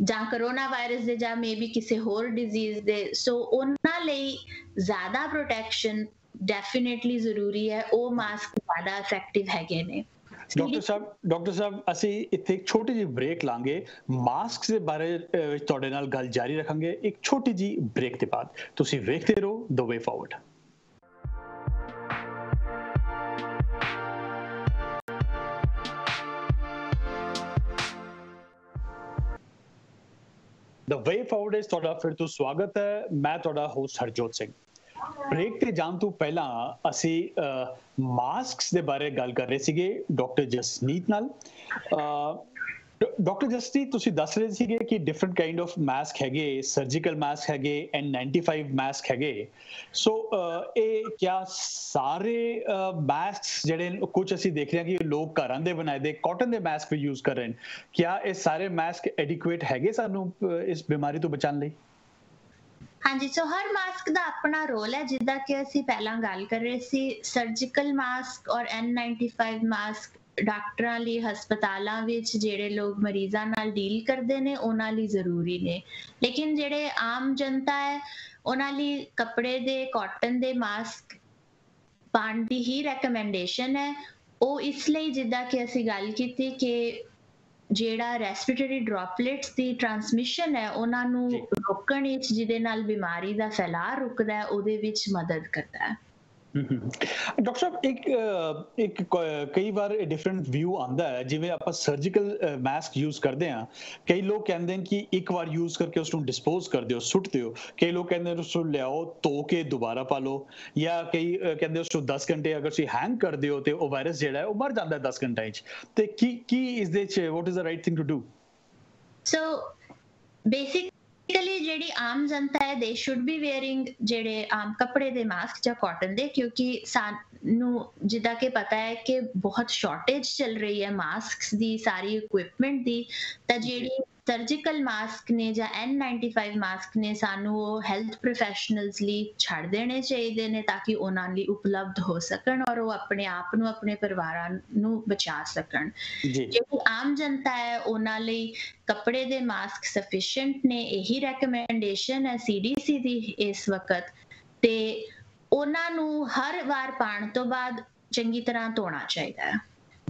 Speaker 2: ਜਾਂ ਕਰੋਨਾ ਵਾਇਰਸ ਦੇ ਜਾਂ ਮੇਬੀ ਕਿਸੇ ਹੋਰ ਡਿਜ਼ੀਜ਼ ਦੇ। ਸੋ ਉਹਨਾਂ ਲਈ ਜ਼ਿਆਦਾ ਪ੍ਰੋਟੈਕਸ਼ਨ ਡੈਫੀਨਿਟਲੀ ਜ਼ਰੂਰੀ ਹੈ ਉਹ ਮਾਸਕ ਜ਼ਿਆਦਾ ਇਫੈਕਟਿਵ ਹੈਗੇ ਨੇ।
Speaker 1: ਡਾਕਟਰ ਸਾਹਿਬ ਡਾਕਟਰ ਸਾਹਿਬ ਅਸੀਂ ਇੱਥੇ ਇੱਕ ਛੋਟੀ ਜਿਹੀ ਬ੍ਰੇਕ ਲਾਂਗੇ। ਮਾਸਕਸ ਦੇ ਬਾਰੇ ਵਿੱਚ ਤੁਹਾਡੇ ਨਾਲ ਗੱਲ ਜਾਰੀ ਰੱਖਾਂਗੇ ਇੱਕ ਛੋਟੀ ਜਿਹੀ ਬ੍ਰੇਕ ਦੇ ਬਾਅਦ। ਤੁਸੀਂ ਵੇਖਦੇ ਰਹੋ ਦ ਵੇ ਫਾਰਵਰਡ ਦ ਵੇ ਫਾਰਵਰਡ ਇਸ ਤੁਹਾਡਾ ਫਿਰ ਤੋਂ ਸਵਾਗਤ ਹੈ। ਮੈਂ ਤੁਹਾਡਾ ਹੋਸਟ ਹਰਜੋਤ ਸਿੰਘ। ਬ੍ਰੇਕ ਤੇ ਜਾਣ ਤੋਂ ਪਹਿਲਾਂ ਅਸੀਂ ਮਾਸਕਸ ਦੇ ਬਾਰੇ ਗੱਲ ਕਰ ਰਹੇ ਸੀਗੇ ਡਾਕਟਰ ਜਸਨੀਤ ਨਾਲ। ਡਾਕਟਰ ਜਸਨੀਤ ਤੁਸੀਂ ਦੱਸ ਰਹੇ ਸੀਗੇ ਕਿ ਡਿਫਰੈਂਟ ਕਾਈਂਡ ਆਫ ਮਾਸਕ ਹੈਗੇ ਸਰਜੀਕਲ ਮਾਸਕ ਹੈਗੇ N95 ਮਾਸਕ ਹੈਗੇ। ਸੋ ਇਹ ਕਿਆ ਸਾਰੇ ਮਾਸਕਸ ਜਿਹੜੇ ਕੁਝ ਅਸੀਂ ਦੇਖ ਰਹੇ ਹਾਂ ਕਿ ਲੋਕ ਘਰਾਂ ਦੇ ਬਣਾਏ ਦੇ ਕਾਟਨ ਦੇ ਮਾਸਕ ਵੀ ਯੂਜ਼ ਕਰ ਰਹੇ ਨੇ। ਕਿਆ ਇਹ ਸਾਰੇ ਮਾਸਕ ਐਡਿਕੁਏਟ ਹੈਗੇ ਸਾਨੂੰ ਇਸ ਬਿਮਾਰੀ ਤੋਂ ਬਚਾਉਣ ਲਈ?
Speaker 2: ਹਾਂਜੀ ਸੋ ਹਰ ਮਾਸਕ ਦਾ ਆਪਣਾ ਰੋਲ ਹੈ, ਜਿੱਦਾਂ ਕਿ ਅਸੀਂ ਪਹਿਲਾਂ ਗੱਲ ਕਰ ਰਹੇ ਸੀ ਸਰਜੀਕਲ ਮਾਸਕ ਔਰ N95 ਮਾਸਕ ਡਾਕਟਰਾਂ ਲਈ, ਹਸਪਤਾਲਾਂ ਵਿੱਚ ਜਿਹੜੇ ਲੋਕ ਮਰੀਜ਼ਾਂ ਨਾਲ ਡੀਲ ਕਰਦੇ ਨੇ, ਉਹਨਾਂ ਲਈ ਜ਼ਰੂਰੀ ਨੇ। ਲੇਕਿਨ ਜਿਹੜੇ ਆਮ ਜਨਤਾ ਹੈ, ਉਹਨਾਂ ਲਈ ਕੱਪੜੇ ਦੇ ਕਾਟਨ ਦੇ ਮਾਸਕ ਪਾਣ ਦੀ ਹੀ ਰეკਮੈਂਡੇਸ਼ਨ ਹੈ। ਉਹ ਇਸ ਲਈ ਜਿੱਦਾਂ ਕਿ ਅਸੀਂ ਗੱਲ ਕੀਤੀ ਕਿ ਜਿਹੜਾ ਰੈਸਪੀਰੇਟਰੀ ਡ੍ਰੌਪਲੇਟਸ ਦੀ ਟ੍ਰਾਂਸਮਿਸ਼ਨ ਹੈ ਉਹਨਾਂ ਨੂੰ ਰੋਕਣ ਵਿੱਚ ਜਿਹਦੇ ਨਾਲ ਬਿਮਾਰੀ ਦਾ ਫੈਲਾਅ ਰੁਕਦਾ ਹੈ ਉਹਦੇ ਵਿੱਚ ਮਦਦ ਕਰਦਾ ਹੈ।
Speaker 1: ਡਾਕਟਰ ਸਾਹਿਬ, ਇੱਕ ਇੱਕ ਕਈ ਵਾਰ ਡਿਫਰੈਂਟ ਵਿਊ ਆਂਦਾ ਹੈ, ਜਿਵੇਂ ਆਪਾਂ ਸਰਜੀਕਲ ਮਾਸਕ ਯੂਜ਼ ਕਰਦੇ ਆ ਕਈ ਲੋਕ ਕਹਿੰਦੇ ਨੇ ਕਿ ਇੱਕ ਵਾਰ ਯੂਜ਼ ਕਰਕੇ ਉਸ ਨੂੰ ਡਿਸਪੋਜ਼ ਕਰ ਦਿਓ, ਸੁੱਟ ਦਿਓ। ਕਈ ਲੋਕ ਕਹਿੰਦੇ ਨੇ ਉਸ ਨੂੰ ਲਿਆਓ, ਧੋ ਕੇ ਦੁਬਾਰਾ ਪਾ ਲਓ। ਜਾਂ ਕਈ ਕਹਿੰਦੇ ਉਸ ਨੂੰ 10 ਘੰਟੇ ਅਗਰ ਤੁਸੀਂ ਹੈਂਗ ਕਰ ਦਿਓ ਤੇ ਉਹ ਵਾਇਰਸ ਜਿਹੜਾ ਹੈ ਉਹ ਮਰ ਜਾਂਦਾ 10 ਘੰਟਿਆਂ ਵਿੱਚ। ਤੇ ਕੀ ਕੀ ਇਸ ਦੇ ਚ what is the right thing to do
Speaker 2: so basic basically ਜਿਹੜੀ ਆਮ ਜਨਤਾ ਹੈ ਦੇ ਸ਼ੁੱਡ ਬੀ ਵੇਅਰਿੰਗ ਜਿਹੜੇ ਆਮ ਕੱਪੜੇ ਦੇ ਮਾਸਕ ਜਾਂ ਕਾਟਨ ਦੇ ਕਿਉਂਕਿ ਸਾਨੂੰ ਜਿੱਦਾਂ ਕਿ ਪਤਾ ਹੈ ਕਿ ਬਹੁਤ ਸ਼ਾਰਟੇਜ ਚੱਲ ਰਹੀ ਹੈ ਮਾਸਕਸ ਦੀ ਸਾਰੀ ਇਕਵਿਪਮੈਂਟ ਦੀ ਤਾਂ ਜਿਹੜੀ ਸਰਜੀਕਲ ਮਾਸਕ ਨੇ ਜਾਂ N95 ਮਾਸਕ ਨੇ ਸਾਨੂੰ ਉਹ ਹੈਲਥ ਪ੍ਰੋਫੈਸ਼ਨਲਸ ਲਈ ਛੱਡ ਦੇਣੇ ਚਾਹੀਦੇ ਨੇ ਤਾਂ ਕਿ ਉਹਨਾਂ ਲਈ ਉਪਲਬਧ ਹੋ ਸਕਣ ਔਰ ਉਹ ਆਪਣੇ ਆਪ ਨੂੰ ਆਪਣੇ ਪਰਿਵਾਰਾਂ ਨੂੰ ਬਚਾ ਸਕਣ। ਜਿਹੜੀ ਆਮ ਜਨਤਾ ਹੈ ਉਹਨਾਂ ਲਈ ਕੱਪੜੇ ਦੇ ਮਾਸਕ ਸਫੀਸ਼ੀਐਂਟ ਨੇ ਇਹੀ ਰეკਮੈਂਡੇਸ਼ਨ ਹੈ ਸੀਡੀਸੀ ਦੀ ਇਸ ਵਕਤ। ਤੇ ਉਹਨਾਂ ਨੂੰ ਹਰ ਵਾਰ ਪਾਣ ਤੋਂ ਬਾਅਦ ਚੰਗੀ ਤਰ੍ਹਾਂ ਧੋਣਾ ਚਾਹੀਦਾ ਹੈ।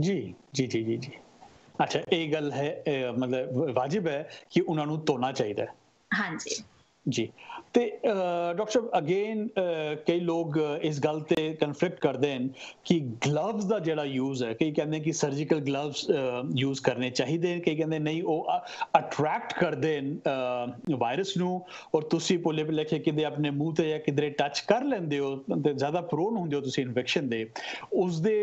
Speaker 1: ਜੀ ਜੀ ਜੀ ਜੀ ਜੀ। ਅੱਛਾ ਇਹ ਗੱਲ ਹੈ ਮਤਲਬ ਵਾਜਿਬ ਹੈ ਕਿ ਉਹਨਾਂ ਨੂੰ ਧੋਣਾ ਚਾਹੀਦਾ ਹੈ।
Speaker 2: ਹਾਂਜੀ।
Speaker 1: ਜੀ। ਤੇ ਡਾਕਟਰ ਸਾਹਿਬ ਅਗੇਨ ਕਈ ਲੋਕ ਇਸ ਗੱਲ ਤੇ ਕਨਫਲਿਕਟ ਕਰਦੇ ਹਨ ਕਿ ਗਲਵਸ ਦਾ ਜਿਹੜਾ ਯੂਜ਼ ਹੈ, ਕਈ ਕਹਿੰਦੇ ਕਿ ਸਰਜੀਕਲ ਗਲਵਸ ਯੂਜ਼ ਕਰਨੇ ਚਾਹੀਦੇ ਨੇ ਕਈ ਕਹਿੰਦੇ ਨਹੀਂ, ਉਹ ਅਟਰੈਕਟ ਕਰਦੇ ਨੇ ਵਾਇਰਸ ਨੂੰ। ਔਰ ਤੁਸੀਂ ਪੋਲੇ ਲਿਖੇ ਕਿਤੇ ਆਪਣੇ ਮੂੰਹ ਤੇ ਜਾਂ ਕਿਧਰੇ ਟੱਚ ਕਰ ਲੈਂਦੇ ਹੋ, ਤੇ ਜ਼ਿਆਦਾ ਪ੍ਰੋਨ ਹੁੰਦੇ ਹੋ ਤੁਸੀਂ ਇਨਫੈਕਸ਼ਨ ਦੇ। ਉਸ ਦੇ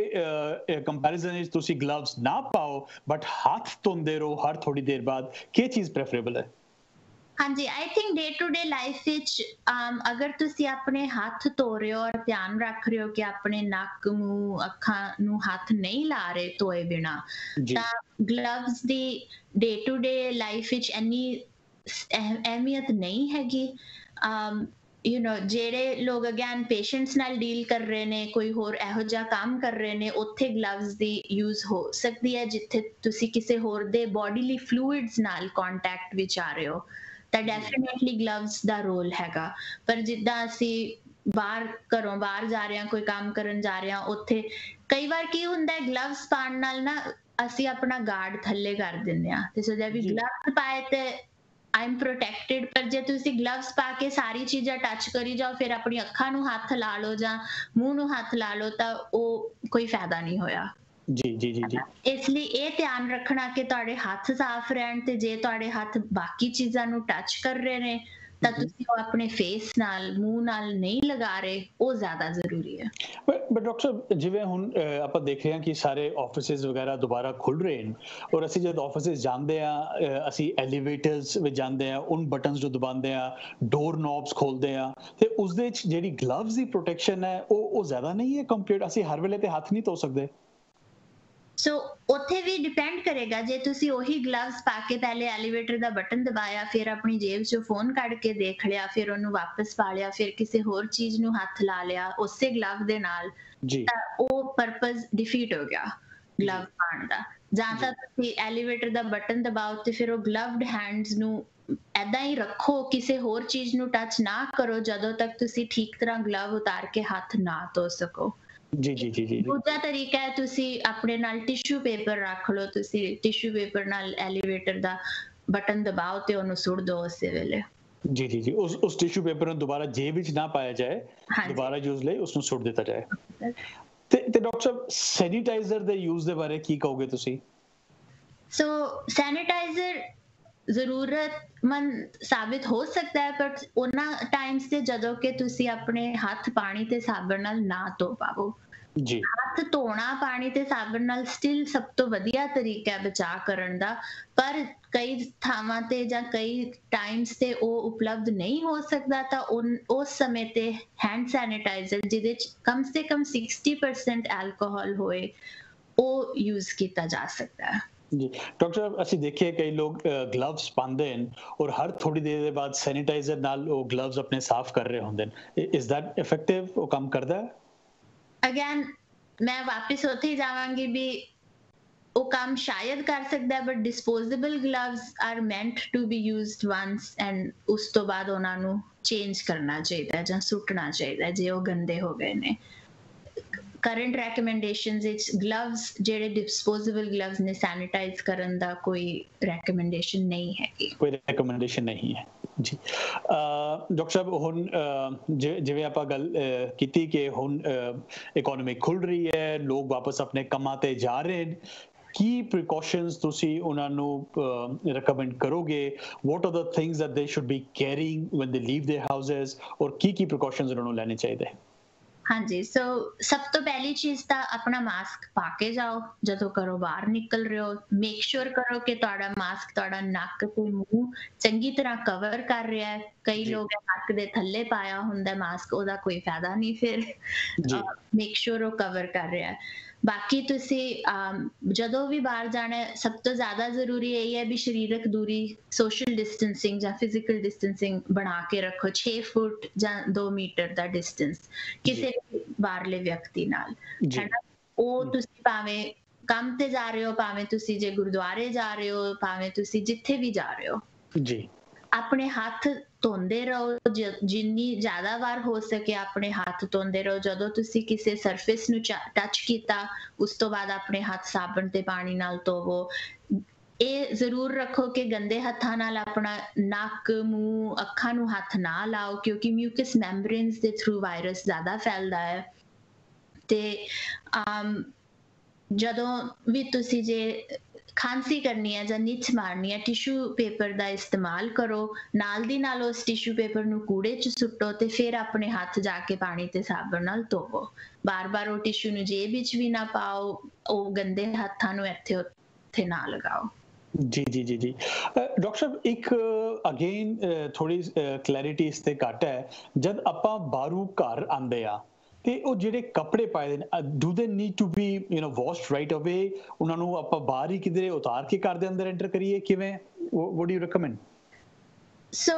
Speaker 1: ਕੰਪੈਰੀਜ਼ਨ ਵਿੱਚ ਤੁਸੀਂ ਗਲਵਸ ਨਾ ਪਾਓ ਬਟ ਹੱਥ ਧੋਂਦੇ ਰਹੋ ਹਰ ਥੋੜੀ ਦੇਰ ਬਾਅਦ। ਕੀ ਚੀਜ਼ ਪ੍ਰੈਫਰੇਬਲ ਹੈ?
Speaker 2: ਹਾਂਜੀ I think day to day life ਵਿੱਚ ਅਗਰ ਤੁਸੀਂ ਆਪਣੇ ਹੱਥ ਧੋ ਰਹੇ ਹੋ ਔਰ ਧਿਆਨ ਰੱਖ ਰਹੇ ਹੋ ਕਿ ਆਪਣੇ ਨੱਕ ਮੂੰਹ ਅੱਖਾਂ ਨੂੰ ਹੱਥ ਨਹੀਂ ਲਾ ਰਹੇ ਧੋਏ ਬਿਨਾ ਤਾਂ ਗਲਵਸ ਦੀ ਡੇ ਟੂ ਡੇ ਲਾਈਫ ਵਿੱਚ ਇੰਨੀ ਅਹਿਮੀਅਤ ਨਹੀਂ ਹੈਗੀ। ਯੂ نو ਜਿਹੜੇ ਲੋਕ ਅਗੇਨ ਪੇਸ਼ੈਂਟਸ ਨਾਲ ਡੀਲ ਕਰ ਰਹੇ ਨੇ ਕੋਈ ਹੋਰ ਇਹੋ ਜਿਹਾ ਕੰਮ ਕਰ ਰਹੇ ਨੇ ਉੱਥੇ ਗਲਵਸ ਦੀ ਯੂਜ਼ ਹੋ ਸਕਦੀ ਹੈ ਜਿੱਥੇ ਤੁਸੀਂ ਕਿਸੇ ਹੋਰ ਦੇ ਬੋਡੀਲੀ ਫਲੂਇਡਸ ਨਾਲ ਕੰਟੈਕਟ ਵਿੱਚ ਆ ਰਹੇ ਹੋ। ਤਾਂ ਡੈਫੀਨਿਟਲੀ ਗਲਵਸ ਦਾ ਰੋਲ ਹੈਗਾ। ਪਰ ਜਿੱਦਾਂ ਅਸੀਂ ਬਾਹਰ ਘਰੋਂ ਬਾਹਰ ਜਾ ਰਹੇ ਹਾਂ ਕੋਈ ਕੰਮ ਕਰਨ ਜਾ ਰਹੇ ਹਾਂ ਉੱਥੇ ਕਈ ਵਾਰ ਕੀ ਹੁੰਦਾ ਹੈ ਗਲਵਸ ਪਾਣ ਨਾਲ ਨਾ ਅਸੀਂ ਆਪਣਾ ਗਾਰਡ ਥੱਲੇ ਕਰ ਦਿੰਦੇ ਆ ਤੇ ਸੋ ਜੇ ਵੀ ਗਲਵਸ ਪਾਏ ਤੇ ਆਮ ਪ੍ਰੋਟੈਕਟਿਡ ਪਰ ਜੇ ਤੁਸੀਂ ਗਲਵਸ ਪਾ ਕੇ ਸਾਰੀ ਚੀਜ਼ਾਂ ਟੱਚ ਕਰੀ ਜਾਓ ਫਿਰ ਆਪਣੀ ਅੱਖਾਂ ਨੂੰ ਹੱਥ ਲਾ ਲਓ ਜਾਂ ਮੂੰਹ ਨੂੰ ਹੱਥ ਲਾ ਲਓ ਤਾਂ ਉਹ ਕੋਈ ਫਾਇਦਾ ਨਹੀਂ ਹੋਇਆ।
Speaker 1: ਜੀ ਜੀ ਜੀ ਜੀ।
Speaker 2: ਇਸ ਲਈ ਇਹ ਧਿਆਨ ਰੱਖਣਾ ਕਿ ਤੁਹਾਡੇ ਹੱਥ ਸਾਫ਼ ਰਹਿਣ ਤੇ ਜੇ ਤੁਹਾਡੇ ਹੱਥ ਬਾਕੀ ਚੀਜ਼ਾਂ ਨੂੰ ਟੱਚ ਕਰ ਰਹੇ ਨੇ ਤਾਂ ਤੁਸੀਂ ਉਹ ਆਪਣੇ ਫੇਸ ਨਾਲ ਮੂੰਹ ਨਾਲ ਨਹੀਂ ਲਗਾ ਰਹੇ ਉਹ ਜ਼ਿਆਦਾ ਜ਼ਰੂਰੀ ਹੈ।
Speaker 1: ਬਟ ਡਾਕਟਰ ਜਿਵੇਂ ਹੁਣ ਆਪਾਂ ਦੇਖ ਰਹੇ ਹਾਂ ਕਿ ਸਾਰੇ ਆਫਿਸਿਸ ਵਗੈਰਾ ਦੁਬਾਰਾ ਖੁੱਲ ਰਹੇ ਨੇ ਔਰ ਅਸੀਂ ਜਦ ਆਫਿਸਿਸ ਜਾਂਦੇ ਆ ਅਸੀਂ ਐਲੀਵੇਟਰਸ ਵਿੱਚ ਜਾਂਦੇ ਆ ਉਨ ਬਟਨਸ ਜੋ ਦਬਾਉਂਦੇ ਆ ਡੋਰ ਨੌਬਸ ਖੋਲਦੇ ਆ ਤੇ ਉਸ ਦੇ ਵਿੱਚ ਜਿਹੜੀ ਗਲਵਸ ਦੀ ਪ੍ਰੋਟੈਕਸ਼ਨ ਹੈ ਉਹ ਉਹ ਜ਼ਿਆਦਾ ਨਹੀਂ ਹੈ ਕੰਪਲੀਟ ਅਸੀਂ ਹਰ ਵੇਲੇ ਤੇ ਹੱਥ ਨਹੀਂ ਧੋ ਸਕਦੇ।
Speaker 2: ਸੋ ਉੱਥੇ ਵੀ ਡਿਪੈਂਡ ਕਰੇਗਾ ਜੇ ਤੁਸੀਂ ਉਹੀ ਗਲਵਸ ਪਾ ਕੇ ਪਹਿਲੇ ਐਲੀਵੇਟਰ ਦਾ ਬਟਨ ਦਬਾਇਆ ਫਿਰ ਆਪਣੀ ਜੇਬ 'ਚੋਂ ਫੋਨ ਕੱਢ ਕੇ ਦੇਖ ਲਿਆ ਫਿਰ ਉਹਨੂੰ ਵਾਪਸ ਪਾ ਲਿਆ ਫਿਰ ਕਿਸੇ ਹੋਰ ਚੀਜ਼ ਨੂੰ ਹੱਥ ਲਾ ਲਿਆ ਉਸੇ ਗਲਵ ਦੇ ਨਾਲ
Speaker 1: ਜੀ।
Speaker 2: ਤਾਂ ਉਹ ਪਰਪਸ ਡਿਫੀਟ ਹੋ ਗਿਆ ਗਲਵ ਪਾਣ ਦਾ। ਜਾਂ ਤਾਂ ਤੁਸੀਂ ਐਲੀਵੇਟਰ ਦਾ ਬਟਨ ਦਬਾਓ ਤੇ ਫਿਰ ਉਹ ਗਲਵਡ ਹੈਂਡਸ ਨੂੰ ਐਦਾਂ ਹੀ ਰੱਖੋ ਕਿਸੇ ਹੋਰ ਚੀਜ਼ ਨੂੰ ਟੱਚ ਨਾ ਕਰੋ ਜਦੋਂ ਤੱਕ ਤੁਸੀਂ ਠੀਕ ਤਰ੍ਹਾਂ ਗਲਵ ਉਤਾਰ ਕੇ ਹੱਥ ਨਾ ਧੋ ਸਕੋ।
Speaker 1: ਜੀ ਜੀ ਜੀ ਜੀ
Speaker 2: ਦੂਜਾ ਤਰੀਕਾ ਹੈ ਤੁਸੀਂ ਆਪਣੇ ਨਾਲ ਟਿਸ਼ੂ ਪੇਪਰ ਰੱਖ ਲਓ ਤੁਸੀਂ ਟਿਸ਼ੂ ਪੇਪਰ ਨਾਲ ਐਲੀਵੇਟਰ ਦਾ ਬਟਨ ਦਬਾਓ ਤੇ ਉਹਨੂੰ ਸੁੱਟ ਦਿਓ ਉਸੇ ਵੇਲੇ।
Speaker 1: ਜੀ ਜੀ ਜੀ ਉਸ ਉਸ ਟਿਸ਼ੂ ਪੇਪਰ ਨੂੰ ਦੁਬਾਰਾ ਜੇਬ ਵਿੱਚ ਨਾ ਪਾਇਆ ਜਾਏ। ਦੁਬਾਰਾ ਯੂਜ਼ ਲਈ ਉਸ ਨੂੰ ਸੁੱਟ ਦਿੱਤਾ ਜਾਏ। ਤੇ ਤੇ ਡਾਕਟਰ ਸਾਹਿਬ ਸੈਨੀਟਾਈਜ਼ਰ ਦੇ ਯੂਜ਼ ਦੇ ਬਾਰੇ ਕੀ ਕਹੋਗੇ ਤੁਸੀਂ?
Speaker 2: ਸੋ ਸੈਨੀਟਾਈਜ਼ਰ ਜ਼ਰੂਰਤਮੰਦ ਸਾਬਿਤ ਹੋ ਸਕਦਾ ਹੈ ਪਰ ਉਹਨਾਂ ਟਾਈਮਸ ਤੇ ਜਦੋਂ ਕਿ ਤੁਸੀਂ ਆਪਣੇ ਹੱਥ ਪਾਣੀ ਤੇ ਸਾਬਣ ਨਾਲ ਨਾ ਧੋ ਪਾਵੋ।
Speaker 1: ਜੀ।
Speaker 2: ਹੱਥ ਧੋਣਾ ਪਾਣੀ ਤੇ ਸਾਬਣ ਨਾਲ ਸਟਿਲ ਸਭ ਤੋਂ ਵਧੀਆ ਤਰੀਕਾ ਹੈ ਬਚਾਅ ਕਰਨ ਦਾ। ਪਰ ਕਈ ਥਾਵਾਂ ਤੇ ਜਾਂ ਕਈ ਟਾਈਮਸ ਤੇ ਉਹ ਉਪਲਬਧ ਨਹੀਂ ਹੋ ਸਕਦਾ ਤਾਂ ਉਸ ਸਮੇਂ ਤੇ ਹੈਂਡ ਸੈਨੀਟਾਈਜ਼ਰ ਜਿਹਦੇ ਚ ਕਮ ਸੇ ਕਮ 60% ਐਲਕੋਹਲ ਹੋਏ ਉਹ ਯੂਜ਼ ਕੀਤਾ ਜਾ ਸਕਦਾ ਹੈ।
Speaker 1: ਜੀ। ਡਾਕਟਰ ਸਾਹਿਬ ਅਸੀਂ ਦੇਖਿਆ ਕਈ ਲੋਕ ਗਲਵਸ ਪਾਉਂਦੇ ਹਨ ਔਰ ਹਰ ਥੋੜੀ ਦੇਰ ਦੇ ਬਾਅਦ ਸੈਨੀਟਾਈਜ਼ਰ ਨਾਲ ਉਹ ਗਲਵਸ ਆਪਣੇ ਸਾਫ਼ ਕਰ ਰਹੇ ਹੁੰਦੇ ਨੇ ਇਜ਼ ਦੈਟ ਇਫੈਕਟਿਵ ਉਹ ਕੰਮ ਕਰਦਾ ਹੈ?
Speaker 2: अगेन ਮੈਂ ਵਾਪਿਸ ਉੱਥੇ ਹੀ ਜਾਵਾਂਗੀ ਵੀ ਉਹ ਕੰਮ ਸ਼ਾਇਦ ਕਰ ਸਕਦਾ but disposable gloves are meant to be used once and ਉਸ ਤੋਂ ਬਾਅਦ ਉਹਨਾਂ ਨੂੰ ਚੇਂਜ ਕਰਨਾ ਚਾਹੀਦਾ ਜਾਂ ਸੁੱਟਣਾ ਚਾਹੀਦਾ ਜੇ ਉਹ ਗੰਦੇ ਹੋ ਗਏ ਨੇ ਕਰੰਟ ਰეკਮੈਂਡੇਸ਼ਨਸ ਇਟਸ ਗਲਵਸ ਜਿਹੜੇ ਡਿਸਪੋਜ਼ੇਬਲ ਗਲਵਸ ਨੇ ਸੈਨੀਟਾਈਜ਼ ਕਰਨ ਦਾ ਕੋਈ ਰეკਮੈਂਡੇਸ਼ਨ ਨਹੀਂ ਹੈਗੀ
Speaker 1: ਕੋਈ ਰეკਮੈਂਡੇਸ਼ਨ ਨਹੀਂ ਹੈ ਜੀ ਡਾਕਟਰ ਸਾਹਿਬ ਹੁਣ ਅਹ, ਜਿਵੇਂ ਆਪਾਂ ਗੱਲ ਕੀਤੀ ਕਿ ਹੁਣ ਇਕਨੋਮੀ ਖੁੱਲ ਰਹੀ ਹੈ ਲੋਕ ਵਾਪਸ ਆਪਣੇ ਕੰਮਾਂ ਤੇ ਜਾ ਰਹੇ ਨੇ ਕੀ ਪ੍ਰੀਕਾਸ਼ਨਸ ਤੁਸੀਂ ਉਹਨਾਂ ਨੂੰ ਰეკਮੈਂਡ ਕਰੋਗੇ? What are the things that they should be carrying when they leave their houses? ਔਰ ਕੀ ਕੀ ਪ੍ਰੀਕਾਸ਼ਨਸ ਉਹਨਾਂ ਨੂੰ ਲੈਣੇ ਚਾਹੀਦੇ?
Speaker 2: ਹਾਂਜੀ ਸੋ ਸਭ ਤੋਂ ਪਹਿਲੀ ਚੀਜ਼ ਤਾਂ ਆਪਣਾ ਮਾਸਕ ਪਾ ਕੇ ਜਾਓ ਜਦੋਂ ਘਰੋਂ ਬਾਹਰ ਨਿਕਲ ਰਹੇ ਹੋ ਮੇਕ ਸ਼ੋਰ ਕਰੋ ਕਿ ਤੁਹਾਡਾ ਮਾਸਕ ਤੁਹਾਡਾ ਨੱਕ ਤੇ ਮੂੰਹ ਚੰਗੀ ਤਰ੍ਹਾਂ ਕਵਰ ਕਰ ਰਿਹਾ ਹੈ। ਕਈ। ਲੋਕ ਨੱਕ ਦੇ ਥੱਲੇ ਪਾਇਆ ਹੁੰਦਾ ਮਾਸਕ ਉਹਦਾ ਕੋਈ ਫਾਇਦਾ ਨਹੀਂ ਫਿਰ।
Speaker 1: ਜੀ।
Speaker 2: ਮੇਕ ਸ਼ੋਰ ਉਹ ਕਵਰ ਕਰ ਰਿਹਾ ਹੈ। ਬਾਕੀ ਤੁਸੀਂ ਜਦੋਂ ਵੀ ਬਾਹਰ ਜਾਣਾ ਸਭ ਤੋਂ ਜ਼ਿਆਦਾ ਜ਼ਰੂਰੀ ਇਹ ਹੈ ਵੀ ਸਰੀਰਕ ਦੂਰੀ ਸੋਸ਼ਲ ਡਿਸਟੈਂਸਿੰਗ ਜਾਂ ਫਿਜ਼ੀਕਲ ਡਿਸਟੈਂਸਿੰਗ ਬਣਾ ਕੇ ਰੱਖੋ 6 ਫੁੱਟ ਜਾਂ 2 ਮੀਟਰ ਦਾ ਡਿਸਟੈਂਸ ਕਿਸੇ ਵੀ ਬਾਹਰਲੇ ਵਿਅਕਤੀ ਨਾਲ
Speaker 1: ਜੀ।
Speaker 2: ਹੈ ਨਾ ਉਹ ਤੁਸੀਂ ਭਾਵੇਂ ਕੰਮ ਤੇ ਜਾ ਰਹੇ ਹੋ ਭਾਵੇਂ ਤੁਸੀਂ ਜੇ ਗੁਰਦੁਆਰੇ ਜਾ ਰਹੇ ਹੋ ਭਾਵੇਂ ਤੁਸੀਂ ਜਿੱਥੇ ਵੀ ਜਾ ਰਹੇ ਹੋ।
Speaker 1: ਜੀ।
Speaker 2: ਆਪਣੇ ਹੱਥ ਧੋਂਦੇ ਰਹੋ ਜਿੰਨੀ ਜ਼ਿਆਦਾ ਵਾਰ ਹੋ ਸਕੇ ਆਪਣੇ ਹੱਥ ਧੋਂਦੇ ਰਹੋ। ਜਦੋਂ ਤੁਸੀਂ ਕਿਸੇ ਸਰਫੇਸ ਨੂੰ ਟੱਚ ਕੀਤਾ, ਉਸ ਤੋਂ ਬਾਅਦ ਆਪਣੇ ਹੱਥ ਸਾਬਣ ਤੇ ਪਾਣੀ ਨਾਲ ਧੋਵੋ। ਇਹ ਜ਼ਰੂਰ ਰੱਖੋ ਕਿ ਗੰਦੇ ਹੱਥਾਂ ਨਾਲ ਆਪਣਾ ਨੱਕ, ਮੂੰਹ, ਅੱਖਾਂ ਨੂੰ ਹੱਥ ਨਾ ਲਾਓ, ਕਿਉਂਕਿ ਮਿਊਕਸ ਮੈਂਬਰੇਨਸ ਦੇ ਥਰੂ ਵਾਇਰਸ ਜ਼ਿਆਦਾ ਫੈਲਦਾ ਹੈ। ਤੇ, ਅਮ, ਜਦੋਂ ਵੀ ਤੁਸੀਂ ਜੇ ਖਾਂਸੀ ਕਰਨੀ ਹੈ ਜਾਂ ਨਿੱਛ ਮਾਰਨੀ ਹੈ ਟਿਸ਼ੂ ਪੇਪਰ ਦਾ ਇਸਤੇਮਾਲ ਕਰੋ। ਨਾਲ ਦੀ ਨਾਲ ਉਸ ਟਿਸ਼ੂ ਪੇਪਰ ਨੂੰ ਕੂੜੇ 'ਚ ਸੁੱਟੋ ਤੇ ਫਿਰ ਆਪਣੇ ਹੱਥ ਜਾ ਕੇ ਪਾਣੀ ਤੇ ਸਾਬਣ ਨਾਲ ਧੋਵੋ। ਬਾਰ-ਬਾਰ ਉਹ ਟਿਸ਼ੂ ਨੂੰ ਜੇਬ ਵਿੱਚ ਵੀ ਨਾ ਪਾਓ, ਉਹ ਗੰਦੇ ਹੱਥਾਂ ਨੂੰ ਇੱਥੇ ਉੱਥੇ ਨਾ ਲਗਾਓ।
Speaker 1: ਜੀ ਜੀ ਜੀ ਜੀ। ਡਾਕਟਰ ਸਾਹਿਬ, ਇੱਕ ਅਗੇਨ ਥੋੜੀ ਕਲੈਰਿਟੀ ਇਸ ਤੇ ਘੱਟ ਹੈ। ਜਦ ਆਪਾਂ ਬਾਰੂ ਘਰ ਆਂਦੇ ਆ ਤੇ ਉਹ ਜਿਹੜੇ ਕੱਪੜੇ ਪਾਏ ਨੇ do they need to be you know washed right away ਉਹਨਾਂ ਨੂੰ ਆਪਾਂ ਬਾਹਰ ਹੀ ਕਿਧਰੇ ਉਤਾਰ ਕੇ ਘਰ ਦੇ ਅੰਦਰ ਐਂਟਰ ਕਰੀਏ, ਕਿਵੇਂ? What do you recommend
Speaker 2: so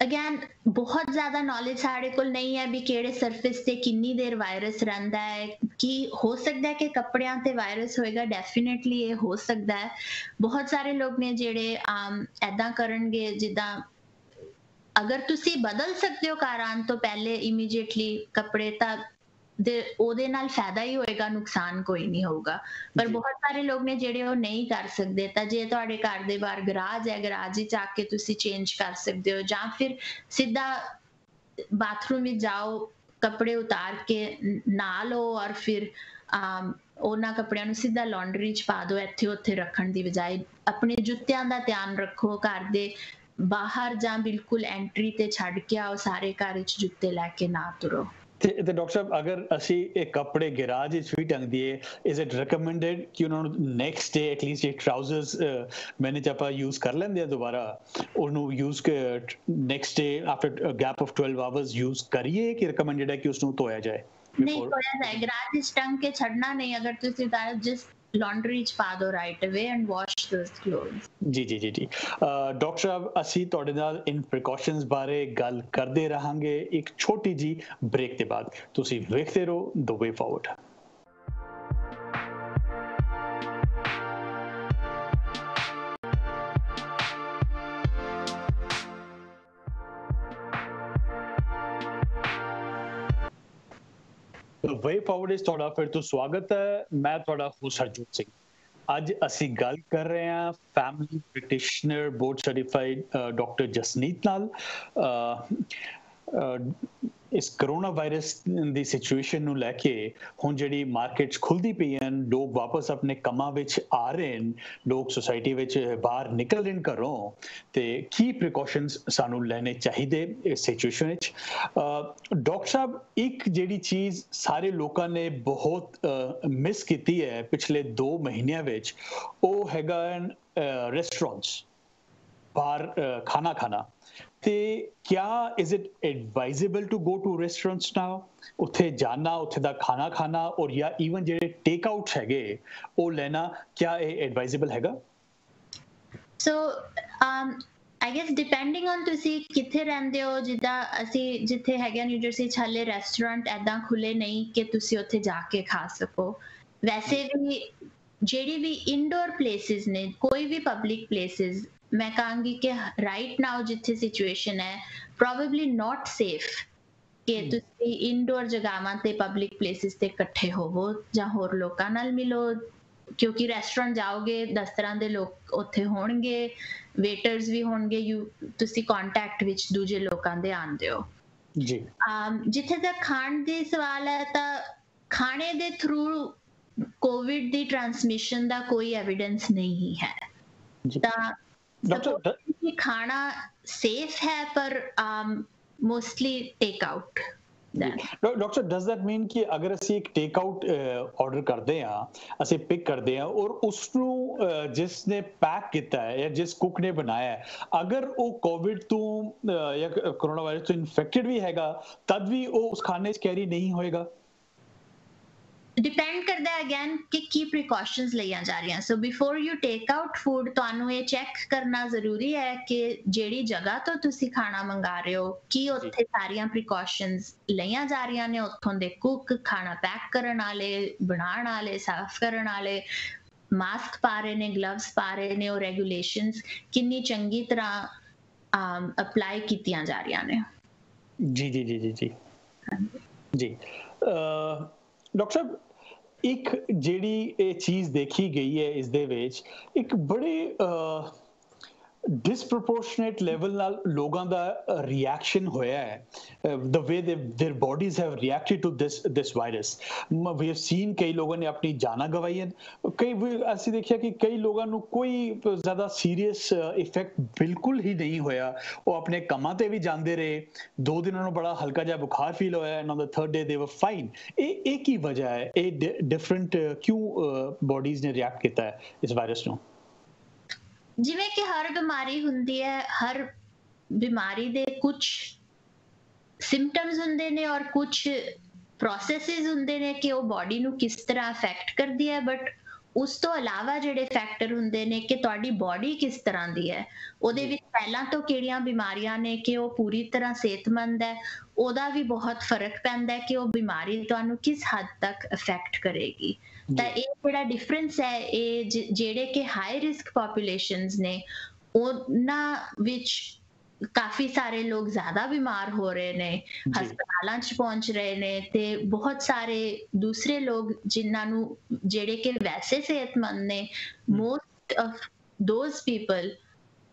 Speaker 2: again ਬਹੁਤ ਜ਼ਿਆਦਾ ਨੌਲੇਜ ਸਾਡੇ ਕੋਲ ਨਹੀਂ ਹੈ ਵੀ ਕਿਹੜੇ ਸਰਫੇਸ ਤੇ ਕਿੰਨੀ ਦੇਰ ਵਾਇਰਸ ਰਹਿੰਦਾ ਹੈ। ਕੀ ਹੋ ਸਕਦਾ ਹੈ ਕਿ ਕੱਪੜਿਆਂ ਤੇ ਵਾਇਰਸ ਹੋਏਗਾ? ਡੈਫੀਨਿਟਲੀ ਇਹ ਹੋ ਸਕਦਾ ਹੈ। ਬਹੁਤ ਸਾਰੇ ਲੋਕ ਨੇ ਜਿਹੜੇ ਐਦਾਂ ਕਰਨਗੇ, ਜਿੱਦਾਂ ਅਗਰ ਤੁਸੀਂ ਬਦਲ ਸਕਦੇ ਹੋ ਆਉਣ ਤੋਂ ਪਹਿਲੇ ਇਮੀਡੀਏਟਲੀ ਕੱਪੜੇ ਤਾਂ ਦੇ ਉਹਦੇ ਨਾਲ ਫਾਇਦਾ ਹੀ ਹੋਏਗਾ ਨੁਕਸਾਨ ਕੋਈ ਨਹੀਂ ਹੋਊਗਾ। ਪਰ। ਬਹੁਤ ਸਾਰੇ ਲੋਕ ਨੇ ਜਿਹੜੇ ਉਹ ਨਹੀਂ ਕਰ ਸਕਦੇ। ਤਾਂ ਜੇ ਤੁਹਾਡੇ ਘਰ ਦੇ ਬਾਹਰ ਗਰਾਜ ਹੈ ਗਰਾਜ ਵਿੱਚ ਆ ਕੇ ਤੁਸੀਂ ਚੇਂਜ ਕਰ ਸਕਦੇ ਹੋ ਜਾਂ ਫਿਰ ਸਿੱਧਾ ਬਾਥਰੂਮ ਵਿੱਚ ਜਾਓ ਕੱਪੜੇ ਉਤਾਰ ਕੇ ਨ- ਲਓ ਔਰ ਫਿਰ ਉਹਨਾਂ ਕੱਪੜਿਆਂ ਨੂੰ ਸਿੱਧਾ ਲਾਂਡਰੀ 'ਚ ਪਾ ਦਿਓ ਇੱਥੇ ਉੱਥੇ ਰੱਖਣ ਦੀ ਬਜਾਏ। ਆਪਣੇ ਜੁੱਤਿਆਂ ਦਾ ਧਿਆਨ ਰੱਖੋ ਘਰ ਦੇ ਬਾਹਰ ਜਾਂ ਬਿਲਕੁਲ ਐਂਟਰੀ ਤੇ ਛੱਡ ਕੇ ਆਓ ਸਾਰੇ ਘਰ ਵਿੱਚ ਜੁੱਤੇ ਲੈ ਕੇ ਨਾ ਤੁਰੋ।
Speaker 1: ਤੇ ਤੇ ਡਾਕਟਰ ਸਾਹਿਬ ਅਗਰ ਅਸੀਂ ਇਹ ਕੱਪੜੇ ਗੈਰਾਜ ਵਿੱਚ ਵੀ ਟੰਗ ਦਈਏ ਇਜ਼ ਇਟ ਰეკਮੈਂਡਡ ਕਿ ਉਹਨਾਂ ਨੂੰ ਨੈਕਸਟ ਡੇ ਐਟ ਲੀਸਟ ਇਹ ਟਰਾਊਜ਼ਰਸ ਮੈਨੇ ਚਾਪਾ ਯੂਜ਼ ਕਰ ਲੈਂਦੇ ਆ ਦੁਬਾਰਾ ਉਹਨੂੰ use K next day after gap of 12 hours use ਕਰੀਏ ਕਿ ਰეკਮੈਂਡਡ ਹੈ ਕਿ ਉਸ ਨੂੰ ਧੋਇਆ ਜਾਏ?
Speaker 2: ਨਹੀਂ ਧੋਇਆ ਜਾਏ। ਗੈਰਾਜ ਵਿੱਚ ਟੰਗ ਕੇ ਛੱਡਣਾ ਨਹੀਂ ਅਗਰ ਤੁਸੀਂ ਜਿਸ ਲਾਂਡਰੀ ਚ ਪਾ ਦੋ ਰਾਈਟ ਅਵੇ ਐਂਡ ਵਾਸ਼ ਦੋਸ ਕਲੋਥਸ
Speaker 1: ਜੀ ਜੀ ਜੀ ਜੀ। ਡਾਕਟਰ ਸਾਹਿਬ, ਅਸੀਂ ਤੁਹਾਡੇ ਨਾਲ ਇਨ ਪ੍ਰੀਕਾਸ਼ਨਸ ਬਾਰੇ ਗੱਲ ਕਰਦੇ ਰਹਾਂਗੇ ਇੱਕ ਛੋਟੀ ਜੀ ਬ੍ਰੇਕ ਦੇ ਬਾਅਦ। ਤੁਸੀਂ ਵੇਖਦੇ ਰਹੋ ਦ ਵੇ ਫਾਰਵਰਡ ਵੇ ਫਾਰਵਰਡ ਇਸ ਤੁਹਾਡਾ ਫਿਰ ਤੋਂ ਸਵਾਗਤ ਹੈ। ਮੈਂ ਤੁਹਾਡਾ ਹੋਸਟ ਹਰਜੋਤ ਸਿੰਘ। ਅੱਜ ਅਸੀਂ ਗੱਲ ਕਰ ਰਹੇ ਹਾਂ family practitioner board certified doctor Jasneet ਨਾਲ। ਇਸ ਕਰੋਨਾ ਵਾਇਰਸ ਦੀ ਸਿਚੁਏਸ਼ਨ ਨੂੰ ਲੈ ਕੇ ਹੁਣ ਜਿਹੜੀ ਮਾਰਕੀਟਸ ਖੁੱਲਦੀ ਪਈਆਂ ਹਨ ਲੋਕ ਵਾਪਸ ਆਪਣੇ ਕੰਮਾਂ ਵਿੱਚ ਆ ਰਹੇ ਨੇ ਲੋਕ ਸੋਸਾਇਟੀ ਵਿੱਚ ਬਾਹਰ ਨਿਕਲ ਰਹੇ ਘਰੋਂ, ਤੇ ਕੀ ਪ੍ਰੀਕਾਸ਼ਨਸ ਸਾਨੂੰ ਲੈਣੇ ਚਾਹੀਦੇ ਇਸ ਸਿਚੁਏਸ਼ਨ ਵਿੱਚ? ਡਾਕਟਰ ਸਾਹਿਬ, ਇੱਕ ਜਿਹੜੀ ਚੀਜ਼ ਸਾਰੇ ਲੋਕਾਂ ਨੇ ਬਹੁਤ ਮਿਸ ਕੀਤੀ ਹੈ ਪਿਛਲੇ 2 ਮਹੀਨਿਆਂ ਵਿੱਚ, ਉਹ ਹੈਗਾ ਰੈਸਟੋਰੈਂਟਸ ਬਾਹਰ ਖਾਣਾ ਖਾਣਾ। ਤੇ ਕਿਆ is it advisable to go to restaurants now ਉੱਥੇ ਜਾਣਾ, ਉੱਥੇ ਦਾ ਖਾਣਾ ਖਾਣਾ, ਔਰ ਜਾਂ ਇਵਨ ਜਿਹੜੇ ਟੇਕ ਆਊਟਸ ਹੈਗੇ, ਉਹ ਲੈਣਾ, ਕਿਆ ਇਹ ਐਡਵਾਈਜ਼ੇਬਲ ਹੈਗਾ?
Speaker 2: So um I guess depending on ਤੁਸੀਂ ਕਿੱਥੇ ਰਹਿੰਦੇ ਹੋ, ਜਿੱਦਾਂ ਅਸੀਂ ਜਿੱਥੇ ਹੈਗੇ ਨਿਊ ਜਰਸੀ ਚ ਰੈਸਟੋਰੈਂਟ ਐਦਾਂ ਖੁੱਲੇ ਨਹੀਂ ਕਿ ਤੁਸੀਂ ਉੱਥੇ ਜਾ ਕੇ ਖਾ ਸਕੋ। ਵੈਸੇ ਵੀ ਜਿਹੜੀ ਵੀ ਇਨਡੋਰ ਪਲੇਸਿਸ ਨੇ, ਕੋਈ ਵੀ ਪਬਲਿਕ ਪਲੇਸਿਸ ਮੈਂ ਕਹਾਂਗੀ ਕਿ ਰਾਈਟ ਨਾਓ ਜਿੱਥੇ ਸਿਚੁਏਸ਼ਨ ਹੈ ਪ੍ਰੋਬੇਬਲੀ ਨਾਟ ਸੇਫ ਕਿ ਤੁਸੀਂ ਇਨਡੋਰ ਜਗਾਵਾਂ ਤੇ ਪਬਲਿਕ ਪਲੇਸਿਸ ਤੇ ਇਕੱਠੇ ਹੋਵੋ ਜਾਂ ਹੋਰ ਲੋਕਾਂ ਨਾਲ ਮਿਲੋ ਕਿਉਂਕਿ ਰੈਸਟੋਰੈਂਟ ਜਾਓਗੇ 10 ਤਰ੍ਹਾਂ ਦੇ ਲੋਕ ਉੱਥੇ ਹੋਣਗੇ ਵੇਟਰਸ ਵੀ ਹੋਣਗੇ ਯੂ ਤੁਸੀਂ ਕੰਟੈਕਟ ਵਿੱਚ ਦੂਜੇ ਲੋਕਾਂ ਦੇ ਆਂਦੇ ਹੋ।
Speaker 1: ਜੀ।
Speaker 2: ਜਿੱਥੇ ਤੱਕ ਖਾਣ ਦੇ ਸਵਾਲ ਹੈ ਤਾਂ ਖਾਣੇ ਦੇ ਥਰੂ ਕੋਵਿਡ ਦੀ ਟ੍ਰਾਂਸਮਿਸ਼ਨ ਦਾ ਕੋਈ ਐਵੀਡੈਂਸ ਨਹੀਂ ਹੈ। ਤਾਂ डॉक्टर खाना सेफ है पर mostly take out
Speaker 1: doctor does that mean ਕਿ ਅਗਰ ਅਸੀਂ ਇੱਕ ਟੇਕ ਆਊਟ ਆਰਡਰ ਕਰਦੇ ਆ ਅਸੀਂ ਪਿਕ ਕਰਦੇ ਆ ਔਰ ਉਸ ਨੂੰ ਜਿਸ ਨੇ ਪੈਕ ਕੀਤਾ ਹੈ ਜਾਂ ਜਿਸ ਕੁੱਕ ਨੇ ਬਣਾਇਆ ਹੈ ਅਗਰ ਉਹ ਕੋਵਿਡ ਤੋਂ ਜਾਂ ਕਰੋਨਾ ਵਾਇਰਸ ਤੋਂ ਇਨਫੈਕਟਡ ਵੀ ਹੈਗਾ ਤਦ ਵੀ ਉਹ ਉਸ ਖਾਣੇ 'ਚ ਕੈਰੀ ਨਹੀਂ ਹੋਏਗਾ
Speaker 2: ਡਿਪੈਂਡ ਕਰਦਾ ਹੈ ਅਗੇਨ ਕਿ ਕੀ ਪ੍ਰੀਕਾਸ਼ਨਸ ਲਈਆਂ ਜਾ ਰਹੀਆਂ। So before you take out food ਤੁਹਾਨੂੰ ਇਹ ਚੈੱਕ ਕਰਨਾ ਜ਼ਰੂਰੀ ਹੈ ਕਿ ਜਿਹੜੀ ਜਗ੍ਹਾ ਤੋਂ ਤੁਸੀਂ ਖਾਣਾ ਮੰਗਾ ਰਹੇ ਹੋ ਕੀ ਉੱਥੇ ਸਾਰੀਆਂ ਪ੍ਰੀਕਾਸ਼ਨਸ ਲਈਆਂ ਜਾ ਰਹੀਆਂ ਨੇ? ਉੱਥੋਂ ਦੇ ਕੁੱਕ ਖਾਣਾ ਪੈਕ ਕਰਨ ਵਾਲੇ ਬਣਾਉਣ ਵਾਲੇ ਸਾਫ਼ ਕਰਨ ਵਾਲੇ ਮਾਸਕ ਪਾ ਰਹੇ ਨੇ ਗਲਵਸ ਪਾ ਰਹੇ ਨੇ ਉਹ ਰੈਗੂਲੇਸ਼ਨਸ ਕਿੰਨੀ ਚੰਗੀ ਤਰ੍ਹਾਂ ਅਪਲਾਈ ਕੀਤੀਆਂ ਜਾ ਰਹੀਆਂ ਨੇ।
Speaker 1: ਜੀ ਜੀ ਜੀ ਜੀ ਜੀ। ਜੀ। ਡਾਕਟਰ ਸਾਹਿਬ ਇੱਕ ਜਿਹੜੀ ਇਹ ਚੀਜ਼ ਦੇਖੀ ਗਈ ਹੈ ਇਸ ਦੇ ਵਿੱਚ ਇੱਕ ਬੜੇ ਡਿਸਪ੍ਰੋਪੋਰਸ਼ਨੇਟ ਲੈਵਲ ਨਾਲ ਲੋਕਾਂ ਦਾ ਰਿਐਕਸ਼ਨ ਹੋਇਆ ਹੈ the way they their bodies have reacted to this this virus we have seen ਕਈ ਲੋਕਾਂ ਨੇ ਆਪਣੀ ਜਾਨਾਂ ਗਵਾਈਆਂ ਕਈ ਅਸੀਂ ਦੇਖਿਆ ਕਿ ਕਈ ਲੋਕਾਂ ਨੂੰ ਕੋਈ ਜ਼ਿਆਦਾ ਸੀਰੀਅਸ ਇਫੈਕਟ ਬਿਲਕੁਲ ਹੀ ਨਹੀਂ ਹੋਇਆ ਉਹ ਆਪਣੇ ਕੰਮਾਂ ਤੇ ਵੀ ਜਾਂਦੇ ਰਹੇ ਦੋ ਦਿਨਾਂ ਨੂੰ ਬੜਾ ਹਲਕਾ ਜਿਹਾ ਬੁਖਾਰ ਫੀਲ ਹੋਇਆ and on the third day they were fine ਇਹ ਇਹ ਕੀ ਵਜ੍ਹਾ ਹੈ ਇਹ ਡਿਫਰੈਂਟ ਕਿਉਂ ਬੋਡੀਜ਼ ਨੇ ਰਿਐਕਟ ਕੀਤਾ ਹੈ ਇਸ ਵਾਇਰਸ ਨੂੰ
Speaker 2: ਜਿਵੇਂ ਕਿ ਹਰ ਬਿਮਾਰੀ ਹੁੰਦੀ ਹੈ ਹਰ ਬਿਮਾਰੀ ਦੇ ਕੁਝ ਸਿੰਪਟਮਸ ਹੁੰਦੇ ਨੇ ਔਰ ਕੁਝ ਪ੍ਰੋਸੈਸਸ ਹੁੰਦੇ ਨੇ ਕਿ ਉਹ ਬਾਡੀ ਨੂੰ ਕਿਸ ਤਰ੍ਹਾਂ ਅਫੈਕਟ ਕਰਦੀ ਹੈ ਬਟ ਉਸ ਤੋਂ ਇਲਾਵਾ ਜਿਹੜੇ ਫੈਕਟਰ ਹੁੰਦੇ ਨੇ ਕਿ ਤੁਹਾਡੀ ਬਾਡੀ ਕਿਸ ਤਰ੍ਹਾਂ ਦੀ ਹੈ ਉਹਦੇ ਵਿੱਚ ਪਹਿਲਾਂ ਤੋਂ ਕਿਹੜੀਆਂ ਬਿਮਾਰੀਆਂ ਨੇ ਕਿ ਉਹ ਪੂਰੀ ਤਰ੍ਹਾਂ ਸਿਹਤਮੰਦ ਹੈ ਉਹਦਾ ਵੀ ਬਹੁਤ ਫ਼ਰਕ ਪੈਂਦਾ ਹੈ ਕਿ ਉਹ ਬਿਮਾਰੀ ਤੁਹਾਨੂੰ ਕਿਸ ਹੱਦ ਤੱਕ ਅਫੈਕਟ ਕਰੇਗੀ। ਤਾਂ ਇਹ ਜਿਹੜਾ ਡਿਫਰੈਂਸ ਹੈ ਇਹ ਜਿਹੜੇ ਕਿ ਹਾਈ ਰਿਸਕ ਪੋਪੂਲੇਸ਼ਨਸ ਨੇ ਉਹਨਾਂ ਵਿੱਚ ਕਾਫੀ ਸਾਰੇ ਲੋਕ ਜ਼ਿਆਦਾ ਬਿਮਾਰ ਹੋ ਰਹੇ ਨੇ ਹਸਪਤਾਲਾਂ 'ਚ ਪਹੁੰਚ ਰਹੇ ਨੇ ਤੇ ਬਹੁਤ ਸਾਰੇ ਦੂਸਰੇ ਲੋਕ ਜਿਨ੍ਹਾਂ ਨੂੰ ਜਿਹੜੇ ਕਿ ਵੈਸੇ ਸਿਹਤਮੰਦ ਨੇ ਮੋਸਟ ਆਫ ਦੋਸ ਪੀਪਲ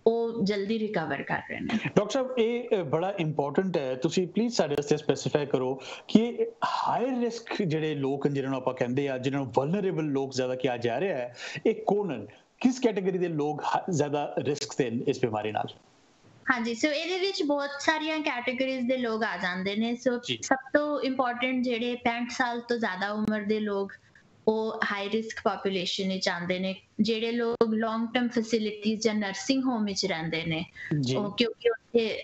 Speaker 2: ਉਹ ਜਲਦੀ ਰਿਕਵਰ ਕਰ ਰਹੇ ਨੇ।
Speaker 1: ਡਾਕਟਰ ਸਾਹਿਬ ਇਹ ਬੜਾ ਇੰਪੋਰਟੈਂਟ ਹੈ। ਤੁਸੀਂ ਪਲੀਜ਼ ਸਾਡੇ ਵਾਸਤੇ ਸਪੈਸੀਫਾਈ ਕਰੋ ਕਿ ਹਾਈ ਰਿਸਕ ਜਿਹੜੇ ਲੋਕ ਜਿਹਨਾਂ ਨੂੰ ਆਪਾਂ ਕਹਿੰਦੇ ਆ ਜਿਹਨਾਂ ਨੂੰ ਵਲਨਰੇਬਲ ਲੋਕ ਜ਼ਿਆਦਾ ਕਿਹਾ ਜਾ ਰਿਹਾ ਹੈ ਇਹ ਕੌਣ ਕਿਸ ਕੈਟਾਗਰੀ ਦੇ ਲੋਕ ਜ਼ਿਆਦਾ ਰਿਸਕ ਤੇ ਇਸ ਬਿਮਾਰੀ ਨਾਲ?
Speaker 2: ਹਾਂਜੀ ਸੋ ਇਹਦੇ ਵਿੱਚ ਬਹੁਤ ਸਾਰੀਆਂ ਕੈਟਾਗਰੀਜ਼ ਦੇ ਲੋਕ ਆ ਜਾਂਦੇ ਨੇ। ਸੋ ਸਭ ਤੋਂ ਇੰਪੋਰਟੈਂਟ ਜਿਹੜੇ 65 ਸਾਲ ਤੋਂ ਜ਼ਿਆਦਾ ਉਮਰ ਦੇ ਲੋਕ ਉਹ ਹਾਈ ਰਿਸਕ ਪੋਪੂਲੇਸ਼ਨ ਵਿੱਚ ਆਉਂਦੇ ਨੇ ਜਿਹੜੇ ਲੋਕ ਲੌਂਗ ਟਰਮ ਫੈਸਿਲਿਟੀਜ਼ ਜਾਂ ਨਰਸਿੰਗ ਹੋਮ ਵਿੱਚ ਰਹਿੰਦੇ ਨੇ ਉਹ ਕਿਉਂਕਿ ਉੱਥੇ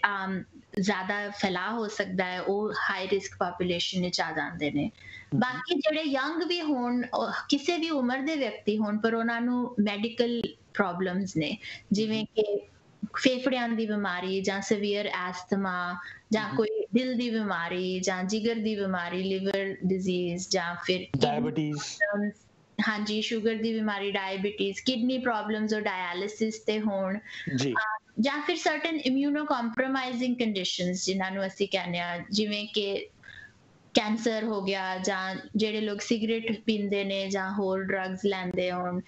Speaker 2: ਜ਼ਿਆਦਾ ਫੈਲਾ ਹੋ ਸਕਦਾ ਹੈ ਉਹ ਹਾਈ ਰਿਸਕ ਪੋਪੂਲੇਸ਼ਨ ਵਿੱਚ ਆ ਜਾਂਦੇ ਨੇ। ਬਾਕੀ ਜਿਹੜੇ ਯੰਗ ਵੀ ਹੋਣ ਕਿਸੇ ਵੀ ਉਮਰ ਦੇ ਵਿਅਕਤੀ ਹੋਣ ਪਰ ਉਹਨਾਂ ਨੂੰ ਮੈਡੀਕਲ ਪ੍ਰੋਬਲਮਸ ਨੇ ਜਿਵੇਂ ਕਿ ਫੇਫੜਿਆਂ ਦੀ ਬਿਮਾਰੀ ਜਾਂ ਸੀਵੀਅਰ ਐਸਥਮਾ ਜਾਂ ਕੋਈ ਦਿਲ ਦੀ ਬਿਮਾਰੀ ਜਾਂ ਜਿਗਰ ਦੀ ਬਿਮਾਰੀ ਲਿਵਰ ਡਿਜ਼ੀਜ਼ ਜਾਂ ਫਿਰ
Speaker 1: ਡਾਇਬੀਟੀਜ਼
Speaker 2: ਹਾਂਜੀ ਸ਼ੂਗਰ ਦੀ ਬਿਮਾਰੀ ਡਾਇਬੀਟੀਜ਼ ਕਿਡਨੀ ਪ੍ਰੋਬਲਮਸ ਔਰ ਡਾਇਲਿਸਿਸ ਤੇ ਹੋਣ
Speaker 1: ਜੀ।
Speaker 2: ਜਾਂ ਫਿਰ ਸਰਟਨ ਇਮਿਊਨੋ ਕੰਪਰੋਮਾਈਜ਼ਿੰਗ ਕੰਡੀਸ਼ਨਸ ਜਿਨ੍ਹਾਂ ਨੂੰ ਅਸੀਂ ਕਹਿੰਦੇ ਆ ਜਿਵੇਂ ਕਿ ਕੈਂਸਰ ਹੋ ਗਿਆ ਜਾਂ ਜਿਹੜੇ ਲੋਕ ਸਿਗਰਟ ਪੀਂਦੇ ਨੇ ਜਾਂ ਹੋਰ ਡਰੱਗਸ ਲੈਂਦੇ ਹੋਣ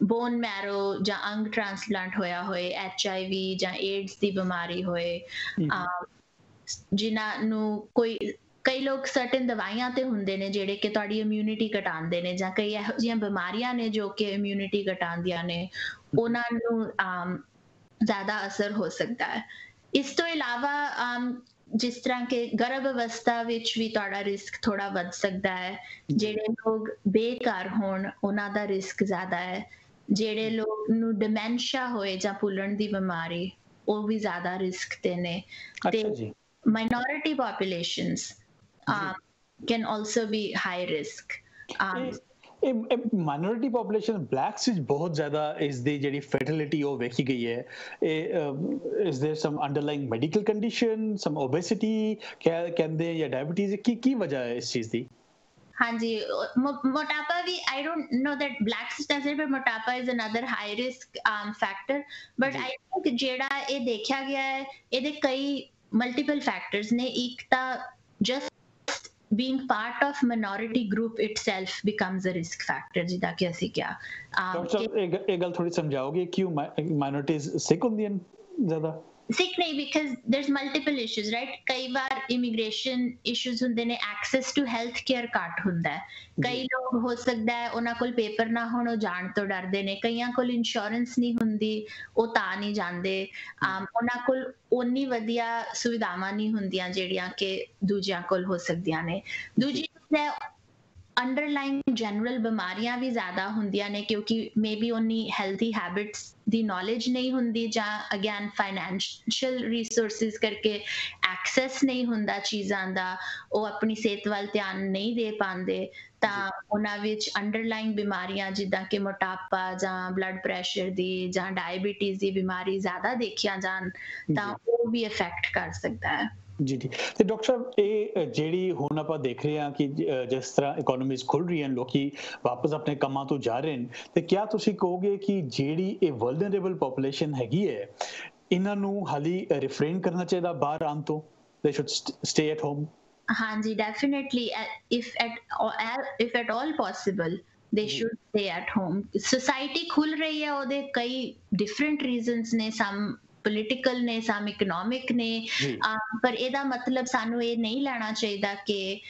Speaker 2: ਬੋਨ ਮੈਰੋ ਜਾਂ ਅੰਗ ਟ੍ਰਾਂਸਪਲਾਂਟ ਹੋਇਆ ਹੋਏ ਐਚ ਆਈ ਵੀ ਜਾਂ ਏਡਸ ਦੀ ਬਿਮਾਰੀ ਹੋਏ ਜਿਨ੍ਹਾਂ ਨੂੰ ਕੋਈ, ਕਈ ਲੋਕ ਸਰਟਨ ਦਵਾਈਆਂ ਤੇ ਹੁੰਦੇ ਨੇ ਜਿਹੜੇ ਕਿ ਤੁਹਾਡੀ ਇਮਿਊਨਿਟੀ ਘਟਾਉਂਦੇ ਨੇ ਜਾਂ ਕਈ ਇਹੋ ਜਿਹੀਆਂ ਬਿਮਾਰੀਆਂ ਨੇ ਜੋ ਕਿ ਇਮਿਊਨਿਟੀ ਘਟਾਉਂਦੀਆਂ ਨੇ, ਉਹਨਾਂ ਨੂੰ ਜ਼ਿਆਦਾ ਅਸਰ ਹੋ ਸਕਦਾ ਹੈ। ਇਸ ਤੋਂ ਇਲਾਵਾ ਜਿਸ ਤਰ੍ਹਾਂ ਕਿ ਗਰਭ ਅਵਸਥਾ ਵਿੱਚ ਵੀ ਤੁਹਾਡਾ ਰਿਸਕ ਥੋੜਾ ਵੱਧ ਸਕਦਾ ਹੈ, ਜਿਹੜੇ ਲੋਕ ਬੇਕਾਰ ਹੋਣ, ਉਹਨਾਂ ਦਾ ਰਿਸਕ ਜ਼ਿਆਦਾ ਹੈ। ਜਿਹੜੇ ਲੋਕ ਨੂੰ ਡਿਮੈਂਸ਼ੀਆ ਹੋਏ ਜਾਂ ਭੁੱਲਣ ਦੀ ਬਿਮਾਰੀ, ਉਹ ਵੀ ਜ਼ਿਆਦਾ ਰਿਸਕ ਤੇ ਨੇ।
Speaker 1: ਤੇ
Speaker 2: minority populations um, can also be high risk. Um,
Speaker 1: minority population blacks which बहुत ज़्यादा इस दी जेडी फर्टिलिटी वो वेखी गई some is there some underlying medical condition some obesity क्या कहंदे
Speaker 2: या डायबिटीज की की वजह है इस चीज़ दी हाँ जी मोटापा भी I don't know that blacks does it but मोटापा is another high risk factor factors ਨੇ ਇੱਕ ਤਾਂ just being part of minority group itself becomes a risk factor. ਜਿਦਾ ਕਿ ਅਸੀਂ ਕਿਹਾ
Speaker 1: ਡਾਕਟਰ ਇਹ ਗੱਲ ਥੋੜੀ ਸਮਝਾਓਗੇ ਕਿਉਂ ਮਾਈਨੋਰਿਟੀਜ਼ ਸਿੱਖ ਹੁੰਦੀਆਂ ਜ਼ਿਆਦਾ
Speaker 2: ਸਿੱਖ ਨਹੀਂ because there's multiple issues right ਕਈ ਵਾਰ ਇਮੀਗ੍ਰੇਸ਼ਨ ਇਸ਼ੂਜ਼ ਹੁੰਦੇ ਨੇ ਐਕਸੈਸ ਟੂ ਹੈਲਥ ਕੇਅਰ ਘੱਟ ਹੁੰਦਾ ਹੈ ਕਈ ਲੋਕ ਹੋ ਸਕਦਾ ਹੈ ਉਹਨਾਂ ਕੋਲ ਪੇਪਰ ਨਾ ਹੋਣ ਉਹ ਜਾਣ ਤੋਂ ਡਰਦੇ ਨੇ ਕਈਆਂ ਕੋਲ ਇੰਸ਼ੋਰੈਂਸ ਨਹੀਂ ਹੁੰਦੀ ਉਹ ਤਾਂ ਨਹੀਂ ਜਾਂਦੇ ਉਹਨਾਂ ਕੋਲ ਉਨੀ ਵਧੀਆ ਸੁਵਿਧਾਵਾਂ ਨਹੀਂ ਹੁੰਦੀਆਂ ਜਿਹੜੀਆਂ ਕਿ ਦੂਜਿਆਂ ਕੋਲ ਹੋ ਸਕਦੀਆਂ ਨੇ ਦੂਜੀ ਹੈ ਅੰਡਰਲਾਈਂਗ ਜਨਰਲ ਬਿਮਾਰੀਆਂ ਵੀ ਜ਼ਿਆਦਾ ਹੁੰਦੀਆਂ ਨੇ ਕਿਉਂਕਿ ਮੇਬੀ ਓਨੀ ਹੈਲਥੀ ਹੈਬਿਟਸ ਦੀ ਨੌਲੇਜ ਨਹੀਂ ਹੁੰਦੀ ਜਾਂ ਅਗੇਨ ਫਾਈਨੈਂਸ਼ੀਅਲ ਰਿਸੋਰਸਸ ਕਰਕੇ ਐਕਸੈਸ ਨਹੀਂ ਹੁੰਦਾ ਚੀਜ਼ਾਂ ਦਾ ਉਹ ਆਪਣੀ ਸਿਹਤ ਵੱਲ ਧਿਆਨ ਨਹੀਂ ਦੇ ਪਾਉਂਦੇ ਤਾਂ ਉਹਨਾਂ ਵਿੱਚ ਅੰਡਰਲਾਈਂਗ ਬਿਮਾਰੀਆਂ ਜਿੱਦਾਂ ਕਿ ਮੋਟਾਪਾ ਜਾਂ ਬਲੱਡ ਪ੍ਰੈਸ਼ਰ ਦੀ ਜਾਂ ਡਾਇਬੀਟੀਜ਼ ਦੀ ਬਿਮਾਰੀ ਜ਼ਿਆਦਾ ਦੇਖੀਆਂ ਜਾਣ ਤਾਂ ਉਹ ਵੀ ਇਫੈਕਟ ਕਰ ਸਕਦਾ ਹੈ।
Speaker 1: ਜੀ ਜੀ। ਤੇ ਡਾਕਟਰ ਸਾਹਿਬ ਇਹ ਜਿਹੜੀ ਹੁਣ ਆਪਾਂ ਦੇਖ ਰਹੇ ਹਾਂ ਕਿ ਜਿਸ ਤਰ੍ਹਾਂ ਇਕਨੋਮੀਜ਼ ਖੁੱਲ ਰਹੀ ਹਨ ਲੋਕੀ ਵਾਪਸ ਆਪਣੇ ਕੰਮਾਂ ਤੋਂ ਜਾ ਰਹੇ ਨੇ ਤੇ ਕੀ ਤੁਸੀਂ ਕਹੋਗੇ ਕਿ ਜਿਹੜੀ ਇਹ ਵਲਨਰੇਬਲ ਪੋਪੂਲੇਸ਼ਨ ਹੈਗੀ ਹੈ ਇਹਨਾਂ ਨੂੰ ਹਾਲੀ ਰਿਫਰੇਨ ਕਰਨਾ ਚਾਹੀਦਾ ਬਾਹਰ ਆਉਣ ਤੋਂ? They should stay at home
Speaker 2: ਹਾਂਜੀ definitely if at if at all possible they should stay at home society ਖੁੱਲ ਰਹੀ ਹੈ ਉਹਦੇ ਕਈ ਡਿਫਰੈਂਟ ਰੀਜ਼ਨਸ ਨੇ ਸਮ ਪੋਲਿਟੀਕਲ ਨੇ ਸਮ ਇਕਨੋਮਿਕ ਨੇ ਪਰ ਇਹਦਾ ਮਤਲਬ ਸਾਨੂੰ ਇਹ ਨਹੀਂ ਲੈਣਾ ਚਾਹੀਦਾ ਕਿ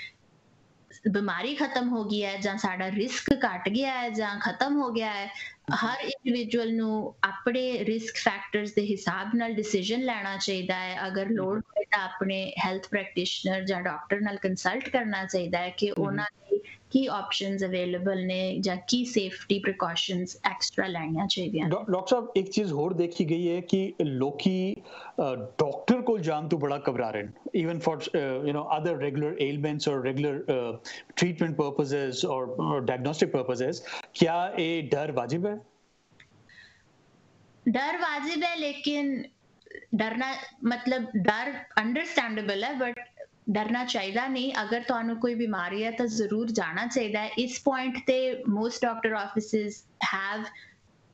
Speaker 2: ਬਿਮਾਰੀ ਖਤਮ ਹੋ ਗਈ ਹੈ ਜਾਂ ਸਾਡਾ ਰਿਸਕ ਘਟ ਗਿਆ ਹੈ ਜਾਂ ਖਤਮ ਹੋ ਗਿਆ ਹੈ। ਹਰ ਇੰਡੀਵਿਜੂਅਲ ਨੂੰ ਆਪਣੇ ਰਿਸਕ ਫੈਕਟਰਸ ਦੇ ਹਿਸਾਬ ਨਾਲ ਡਿਸੀਜਨ ਲੈਣਾ ਚਾਹੀਦਾ ਹੈ ਅਗਰ ਲੋੜ ਹੋਵੇ ਤਾਂ ਆਪਣੇ ਹੈਲਥ ਪ੍ਰੈਕਟੀਸ਼ਨਰ ਜਾਂ ਡਾਕਟਰ ਨਾਲ ਕੰਸਲਟ ਕਰਨਾ ਚਾਹੀਦਾ ਹੈ ਕਿ ਉਹਨਾਂ ਦੀ ਕੀ ਆਪਸ਼ਨਸ ਅਵੇਲੇਬਲ ਨੇ ਜਾਂ ਕੀ ਸੇਫਟੀ ਪ੍ਰੀਕਾਸ਼ਨਸ ਐਕਸਟਰਾ ਲੈਣੀਆਂ ਚਾਹੀਦੀਆਂ
Speaker 1: ਡਾਕਟਰ ਸਾਹਿਬ ਇੱਕ ਚੀਜ਼ ਹੋਰ ਦੇਖੀ ਗਈ ਹੈ ਕਿ ਲੋਕੀ ਡਾਕਟਰ ਕੋਲ ਜਾਣ ਤੋਂ ਬੜਾ ਘਬਰਾ ਰਹੇ ਨੇ even for uh, you know other regular ailments or regular uh, treatment purposes or, or diagnostic purposes kya ye dar wajib hai
Speaker 2: ਡਰ ਵਾਜਿਬ ਹੈ ਲੇਕਿਨ ਡਰਨਾ ਮਤਲਬ ਡਰ ਅੰਡਰਸਟੈਂਡੇਬਲ ਹੈ ਬਟ ਡਰਨਾ ਚਾਹੀਦਾ ਨਹੀਂ ਅਗਰ ਤੁਹਾਨੂੰ ਕੋਈ ਬਿਮਾਰੀ ਹੈ ਤਾਂ ਜ਼ਰੂਰ ਜਾਣਾ ਚਾਹੀਦਾ ਹੈ ਇਸ ਪੁਆਇੰਟ ਤੇ most doctor offices have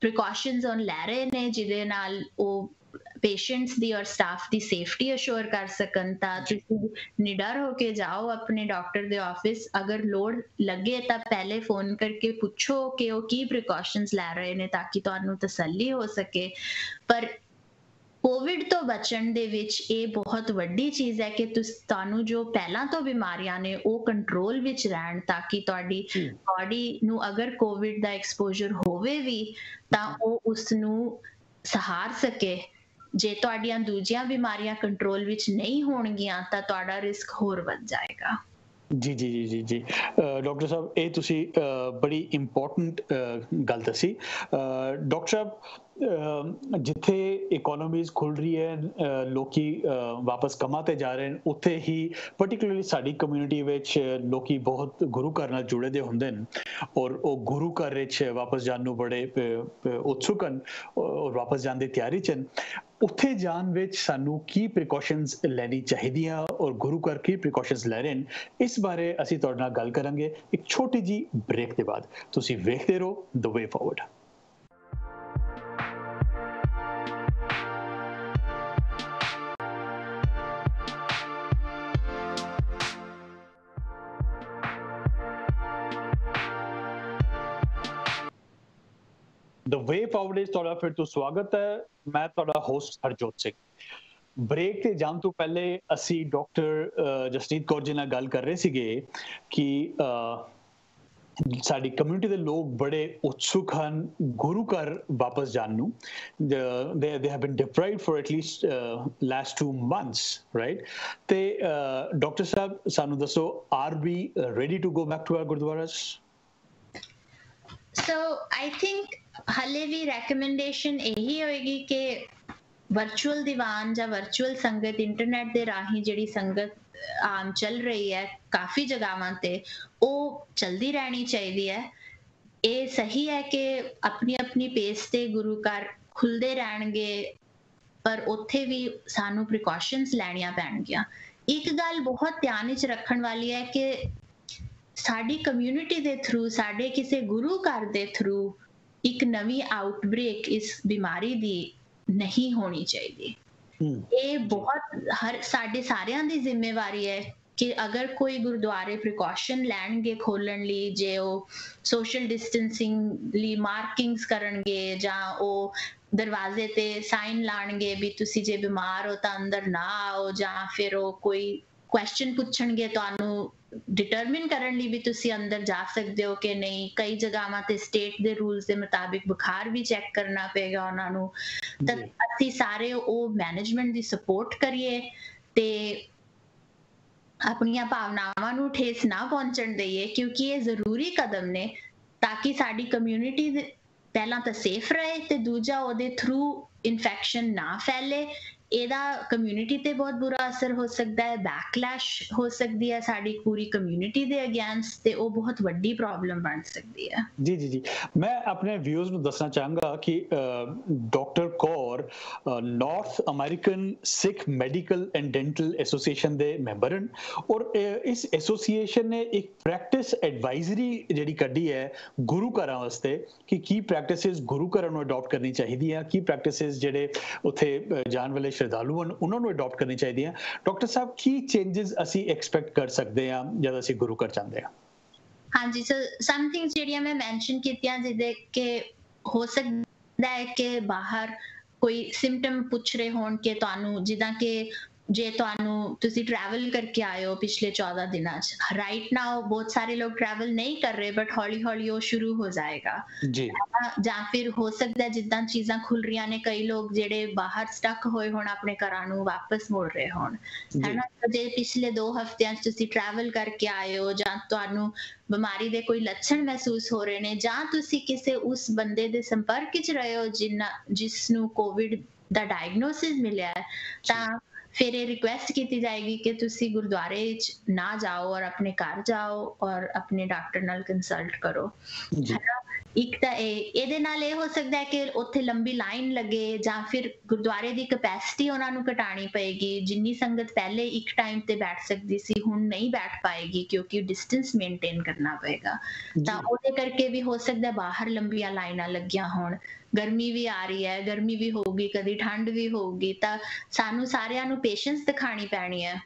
Speaker 2: precautions on ਲੈ ਰਹੇ ਨੇ ਜਿਹਦੇ ਨਾਲ ਉਹ ਪੇਸ਼ੈਂਟਸ ਦੀ ਔਰ ਸਟਾਫ ਦੀ ਸੇਫਟੀ ਅਸ਼ੋਰ ਕਰ ਸਕਣ ਤਾਂ ਤੁਸੀਂ ਨਿਡਰ ਹੋ ਕੇ ਜਾਓ ਆਪਣੇ ਡਾਕਟਰ ਦੇ ਆਫਿਸ ਅਗਰ ਲੋੜ ਲੱਗੇ ਤਾਂ ਪਹਿਲੇ ਫੋਨ ਕਰਕੇ ਪੁੱਛੋ ਕਿ ਉਹ ਕੀ ਪ੍ਰੀਕਾਸ਼ਨਸ ਲੈ ਰਹੇ ਨੇ ਤਾਂ ਕਿ ਤੁਹਾਨੂੰ ਤਸੱਲੀ ਹੋ ਸਕੇ। ਪਰ ਕੋਵਿਡ ਤੋਂ ਬਚਣ ਦੇ ਵਿੱਚ ਇਹ ਬਹੁਤ ਵੱਡੀ ਚੀਜ਼ ਹੈ ਕਿ ਤੁਸੀਂ ਤੁਹਾਨੂੰ ਜੋ ਪਹਿਲਾਂ ਤੋਂ ਬਿਮਾਰੀਆਂ ਨੇ ਉਹ ਕੰਟਰੋਲ ਵਿੱਚ ਰਹਿਣ ਤਾਂ ਕਿ ਤੁਹਾਡੀ ਬਾਡੀ ਨੂੰ ਅਗਰ ਕੋਵਿਡ ਦਾ ਐਕਸਪੋਜ਼ਰ ਹੋਵੇ ਵੀ ਤਾਂ ਉਹ ਉਸ ਨੂੰ ਸਹਾਰ ਸਕੇ। ਜੇ ਤੁਹਾਡੀਆਂ ਦੂਜੀਆਂ ਬਿਮਾਰੀਆਂ ਕੰਟਰੋਲ ਵਿੱਚ ਨਹੀਂ ਹੋਣਗੀਆਂ, ਤਾਂ ਤੁਹਾਡਾ ਰਿਸਕ ਹੋਰ ਵੱਧ ਜਾਏਗਾ।
Speaker 1: ਜੀ ਜੀ ਜੀ ਜੀ ਜੀ। ਡਾਕਟਰ ਸਾਹਿਬ, ਇਹ ਤੁਸੀਂ ਬੜੀ ਇੰਪੋਰਟੈਂਟ ਗੱਲ ਦੱਸੀ। ਡਾਕਟਰ ਸਾਹਿਬ ਜਿੱਥੇ ਇਕਨੋਮੀਜ਼ ਖੁੱਲ ਰਹੀ ਹੈ ਲੋਕੀ ਵਾਪਸ ਕੰਮਾਂ ਤੇ ਜਾ ਰਹੇ ਨੇ ਉੱਥੇ ਹੀ ਪਾਰਟਿਕੂਲਰਲੀ ਸਾਡੀ ਕਮਿਊਨਿਟੀ ਵਿੱਚ ਲੋਕੀ ਬਹੁਤ ਗੁਰੂ ਘਰ ਨਾਲ ਜੁੜੇ ਦੇ ਹੁੰਦੇ ਨੇ ਔਰ ਉਹ ਗੁਰੂ ਘਰ ਵਿੱਚ ਵਾਪਸ ਜਾਣ ਨੂੰ ਬੜੇ ਉਤਸੁਕ ਹਨ, ਔਰ ਵਾਪਸ ਜਾਣ ਦੀ ਤਿਆਰੀ ਚ ਉੱਥੇ ਜਾਣ ਵਿੱਚ ਸਾਨੂੰ ਕੀ ਪ੍ਰੀਕਾਸ਼ਨਸ ਲੈਣੀ ਚਾਹੀਦੀਆਂ ਔਰ ਗੁਰੂ ਘਰ ਕੀ ਪ੍ਰੀਕਾਸ਼ਨਸ ਲੈ ਰਹੇ ਨੇ ਇਸ ਬਾਰੇ ਅਸੀਂ ਤੁਹਾਡੇ ਨਾਲ ਗੱਲ ਕਰਾਂਗੇ ਇੱਕ ਛੋਟੀ ਜੀ ਬ੍ਰੇਕ ਦੇ ਬਾਅਦ। ਤੁਸੀਂ ਵੇਖਦੇ ਰਹੋ ਦ ਵੇ ਫਾਰਵਰਡ ਦ ਵੇ ਫਾਰਵਰਡ ਤੁਹਾਡਾ ਫਿਰ ਤੋਂ ਸਵਾਗਤ ਹੈ। ਮੈਂ ਤੁਹਾਡਾ ਹੋਸਟ ਹਰਜੋਤ ਸਿੰਘ। ਬ੍ਰੇਕ ਤੇ ਜਾਣ ਤੋਂ ਪਹਿਲੇ ਅਸੀਂ ਡਾਕਟਰ ਜਸਨੀਤ ਕੌਰ ਜੀ ਨਾਲ ਗੱਲ ਕਰ ਰਹੇ ਸੀਗੇ ਕਿ ਸਾਡੀ ਕਮਿਊਨਿਟੀ ਦੇ ਲੋਕ ਬੜੇ ਉਤਸੁਕ ਹਨ ਗੁਰੂ ਘਰ ਵਾਪਸ ਜਾਣ ਨੂੰ। They they have been deprived for at least last 2 months right ਤੇ ਡਾਕਟਰ ਸਾਹਿਬ, ਸਾਨੂੰ ਦੱਸੋ are we ready to go back to our gurdwaras
Speaker 2: so I think ਹਲੇ ਵੀ ਰეკਮੈਂਡੇਸ਼ਨ ਇਹੀ ਹੋਏਗੀ ਕਿ ਵਰਚੁਅਲ ਦੀਵਾਨ ਜਾਂ ਵਰਚੁਅਲ ਸੰਗਤ ਇੰਟਰਨੈਟ ਦੇ ਰਾਹੀਂ ਜਿਹੜੀ ਸੰਗਤ ਆਮ ਚੱਲ ਰਹੀ ਹੈ, ਕਾਫੀ ਜਗਾਵਾਂ ਤੇ, ਉਹ ਚਲਦੀ ਰਹਿਣੀ ਚਾਹੀਦੀ ਹੈ। ਇਹ ਸਹੀ ਹੈ ਕਿ ਆਪਣੀ ਆਪਣੀ ਪੇਸ ਤੇ ਗੁਰੂ ਘਰ ਖੁੱਲਦੇ ਰਹਿਣਗੇ, ਪਰ ਉੱਥੇ ਵੀ ਸਾਨੂੰ ਪ੍ਰੀਕਾਸ਼ਨਸ ਲੈਣੀਆਂ ਪੈਣਗੀਆਂ। ਇੱਕ ਗੱਲ ਬਹੁਤ ਧਿਆਨ ਵਿੱਚ ਰੱਖਣ ਵਾਲੀ ਹੈ ਕਿ ਸਾਡੀ ਕਮਿਊਨਿਟੀ ਦੇ ਥਰੂ ਸਾਡੇ ਕਿਸੇ ਗੁਰੂ ਘਰ ਦੇ ਥਰੂ ਇੱਕ ਨਵੀਂ ਆਊਟਬ੍ਰੇਕ ਇਸ ਬਿਮਾਰੀ ਦੀ ਨਹੀਂ ਹੋਣੀ ਚਾਹੀਦੀ। ਇਹ ਬਹੁਤ ਹਰ ਸਾਡੇ ਸਾਰਿਆਂ ਦੀ ਜ਼ਿੰਮੇਵਾਰੀ ਹੈ ਕਿ ਅਗਰ ਕੋਈ ਗੁਰਦੁਆਰੇ ਪ੍ਰੀਕਾਸ਼ਨ ਲੈਣਗੇ ਖੋਲਣ ਲਈ ਜੇ ਉਹ ਸੋਸ਼ਲ ਡਿਸਟੈਂਸਿੰਗ ਲਈ ਮਾਰਕਿੰਗਸ ਕਰਨਗੇ ਜਾਂ ਉਹ ਦਰਵਾਜ਼ੇ ਤੇ ਸਾਈਨ ਲਾਣਗੇ ਵੀ ਤੁਸੀਂ ਜੇ ਬਿਮਾਰ ਹੋ ਤਾਂ ਅੰਦਰ ਨਾ ਆਓ ਜਾਂ ਫਿਰ ਉਹ ਕੋਈ ਕੁਐਸਚਨ ਪੁੱਛਣਗੇ ਤੁਹਾਨੂੰ ਡਿਟਰਮਿਨ ਕਰਨ ਲਈ ਵੀ ਤੁਸੀਂ ਅੰਦਰ ਜਾ ਸਕਦੇ ਹੋ ਕਿ ਨਹੀਂ? ਕਈ ਜਗ੍ਹਾਵਾਂ ਤੇ ਸਟੇਟ ਦੇ ਰੂਲਸ ਦੇ ਮੁਤਾਬਿਕ ਬੁਖਾਰ ਵੀ ਚੈੱਕ ਕਰਨਾ ਪਏਗਾ ਉਹਨਾਂ ਨੂੰ। ਤਾਂ ਅਸੀਂ ਸਾਰੇ ਉਹ ਮੈਨੇਜਮੈਂਟ ਦੀ ਸਪੋਰਟ ਕਰੀਏ ਤੇ ਆਪਣੀਆਂ ਭਾਵਨਾਵਾਂ ਨੂੰ ਠੇਸ ਨਾ ਪਹੁੰਚਣ ਦਈਏ ਕਿਉਂਕਿ ਇਹ ਜ਼ਰੂਰੀ ਕਦਮ ਨੇ ਤਾਂ ਕਿ ਸਾਡੀ ਕਮਿਊਨਿਟੀ ਪਹਿਲਾਂ ਤਾਂ ਸੇਫ ਰਹੇ ਤੇ ਦੂਜਾ ਉਹਦੇ ਥਰੂ ਇਨਫੈਕਸ਼ਨ ਨਾ ਫੈਲੇ। ਇਹਦਾ ਕਮਿਊਨਿਟੀ ਤੇ ਬਹੁਤ ਬੁਰਾ ਅਸਰ ਹੋ ਸਕਦਾ ਹੈ ਬੈਕਲੈਸ਼ ਹੋ ਸਕਦੀ ਹੈ ਸਾਡੀ ਪੂਰੀ ਕਮਿਊਨਿਟੀ ਦੇ ਅਗੇਂਸਟ ਤੇ ਉਹ ਬਹੁਤ ਵੱਡੀ ਪ੍ਰੋਬਲਮ ਬਣ ਸਕਦੀ ਹੈ।
Speaker 1: ਜੀ ਜੀ ਜੀ। ਮੈਂ ਆਪਣੇ ਵਿਊਜ਼ ਨੂੰ ਦੱਸਣਾ ਚਾਹਾਂਗਾ ਕਿ doctor Kaur North American Sikh medical and dental association ਦੇ ਮੈਂਬਰ ਹਨ ਔਰ ਇਸ ਐਸੋਸੀਏਸ਼ਨ ਨੇ ਇੱਕ ਪ੍ਰੈਕਟਿਸ ਐਡਵਾਈਜ਼ਰੀ ਜਿਹੜੀ ਕੱਢੀ ਹੈ ਗੁਰੂ ਘਰਾਂ ਵਾਸਤੇ ਕਿ ਕੀ ਪ੍ਰੈਕਟਿਸਿਸ ਗੁਰੂ ਘਰਾਂ ਨੂੰ ਅਡਾਪਟ ਕਰਨੀ ਚਾਹੀਦੀ ਹੈ, ਕੀ ਪ੍ਰੈਕਟਿਸਿਸ ਜਿਹੜੇ ਉੱਥੇ ਜਾਣ ਵਾਲੇ ਸ਼ਰਧਾਲੂ ਹਨ ਉਹਨਾਂ ਨੂੰ ਅਡਾਪਟ ਕਰਨੀ ਚਾਹੀਦੀ ਹੈ। ਡਾਕਟਰ ਸਾਹਿਬ, ਕੀ ਚੇਂजेस ਅਸੀਂ ਐਕਸਪੈਕਟ ਕਰ ਸਕਦੇ ਹਾਂ ਜਦ ਅਸੀਂ ਗੁਰੂ ਘਰ ਜਾਂਦੇ ਹਾਂ?
Speaker 2: ਹਾਂਜੀ ਸੋ ਸਮ ਥਿੰਗਸ ਜਿਹੜੀਆਂ ਮੈਂ ਮੈਂਸ਼ਨ ਕੀਤੀਆਂ ਜਿਹਦੇ ਕਿ ਹੋ ਸਕਦਾ ਹੈ ਕਿ ਬਾਹਰ ਕੋਈ ਸਿੰਪਟਮ ਪੁੱਛ ਰਹੇ ਹੋਣ ਕਿ ਤੁਹਾਨੂੰ, ਜਿੱਦਾਂ ਕਿ ਜੇ ਤੁਹਾਨੂੰ ਤੁਸੀਂ ਟਰੈਵਲ ਕਰਕੇ ਆਏ ਹੋ ਪਿਛਲੇ 14 ਦਿਨਾਂ 'ਚ ਰਾਈਟ ਨਾਓ ਬਹੁਤ ਸਾਰੇ ਲੋਕ ਟਰੈਵਲ ਨਹੀਂ ਕਰ ਰਹੇ ਬਟ ਹੌਲੀ ਹੌਲੀ ਉਹ ਸ਼ੁਰੂ ਹੋ ਜਾਏਗਾ।
Speaker 1: ਜੀ।
Speaker 2: ਜਾਂ ਫਿਰ ਹੋ ਸਕਦਾ ਜਿੱਦਾਂ ਚੀਜ਼ਾਂ ਖੁੱਲ ਰਹੀਆਂ ਨੇ ਕਈ ਲੋਕ ਜਿਹੜੇ ਬਾਹਰ ਸਟਕ ਹੋਏ ਹੋਣ ਆਪਣੇ ਘਰਾਂ ਨੂੰ ਵਾਪਸ ਮੁੜ ਰਹੇ ਹੋਣ। ਹੈਨਾ? ਜੇ ਪਿਛਲੇ 2 ਹਫ਼ਤਿਆਂ 'ਚ ਤੁਸੀਂ ਟਰੈਵਲ ਕਰਕੇ ਆਏ ਹੋ ਜਾਂ ਤੁਹਾਨੂੰ ਬਿਮਾਰੀ ਦੇ ਕੋਈ ਲੱਛਣ ਮਹਿਸੂਸ ਹੋ ਰਹੇ ਨੇ ਜਾਂ ਤੁਸੀਂ ਕਿਸੇ ਉਸ ਬੰਦੇ ਦੇ ਸੰਪਰਕ ਵਿੱਚ ਰਹੇ ਹੋ ਜਿਸ ਨੂੰ ਕੋਵਿਡ ਦਾ ਡਾਇਗਨੋਸਿਸ ਮਿਲਿਆ ਤਾਂ ਫਿਰ ਇਹ ਰਿਕੁਐਸਟ ਕੀਤੀ ਜਾਏਗੀ ਕਿ ਤੁਸੀਂ ਗੁਰਦੁਆਰੇ ਵਿੱਚ ਨਾ ਜਾਓ ਔਰ ਆਪਣੇ ਘਰ ਜਾਓ ਔਰ ਆਪਣੇ ਡਾਕਟਰ ਨਾਲ ਕੰਸਲਟ ਕਰੋ
Speaker 1: ਜੀ
Speaker 2: ਇੱਕ ਤਾਂ ਇਹ ਇਹਦੇ ਨਾਲ ਇਹ ਹੋ ਸਕਦਾ ਹੈ ਕਿ ਉੱਥੇ ਲੰਬੀ ਲਾਈਨ ਲੱਗੇ ਜਾਂ ਫਿਰ ਗੁਰਦੁਆਰੇ ਦੀ ਕਪੈਸਿਟੀ ਉਹਨਾਂ ਨੂੰ ਘਟਾਣੀ ਪਏਗੀ ਜਿੰਨੀ ਸੰਗਤ ਪਹਿਲੇ ਇੱਕ ਟਾਈਮ ਤੇ ਬੈਠ ਸਕਦੀ ਸੀ ਹੁਣ ਨਹੀਂ ਬੈਠ ਪਾਏਗੀ ਕਿਉਂਕਿ ਡਿਸਟੈਂਸ ਮੇਨਟੇਨ ਕਰਨਾ ਪਏਗਾ ਤਾਂ ਉਹਦੇ ਕਰਕੇ ਵੀ ਹੋ ਸਕਦਾ ਬਾਹਰ ਲੰਬੀਆਂ ਲਾਈਨਾਂ ਲੱਗੀਆਂ ਹੋਣ ਗਰਮੀ ਵੀ ਆ ਰਹੀ ਹੈ ਗਰਮੀ ਵੀ ਹੋਊਗੀ ਕਦੀ ਠੰਡ ਵੀ ਹੋਊਗੀ ਤਾਂ ਸਾਨੂੰ ਸਾਰਿਆਂ ਨੂੰ ਪੇਸ਼ੈਂਸ ਦਿਖਾਣੀ ਪੈਣੀ ਹੈ।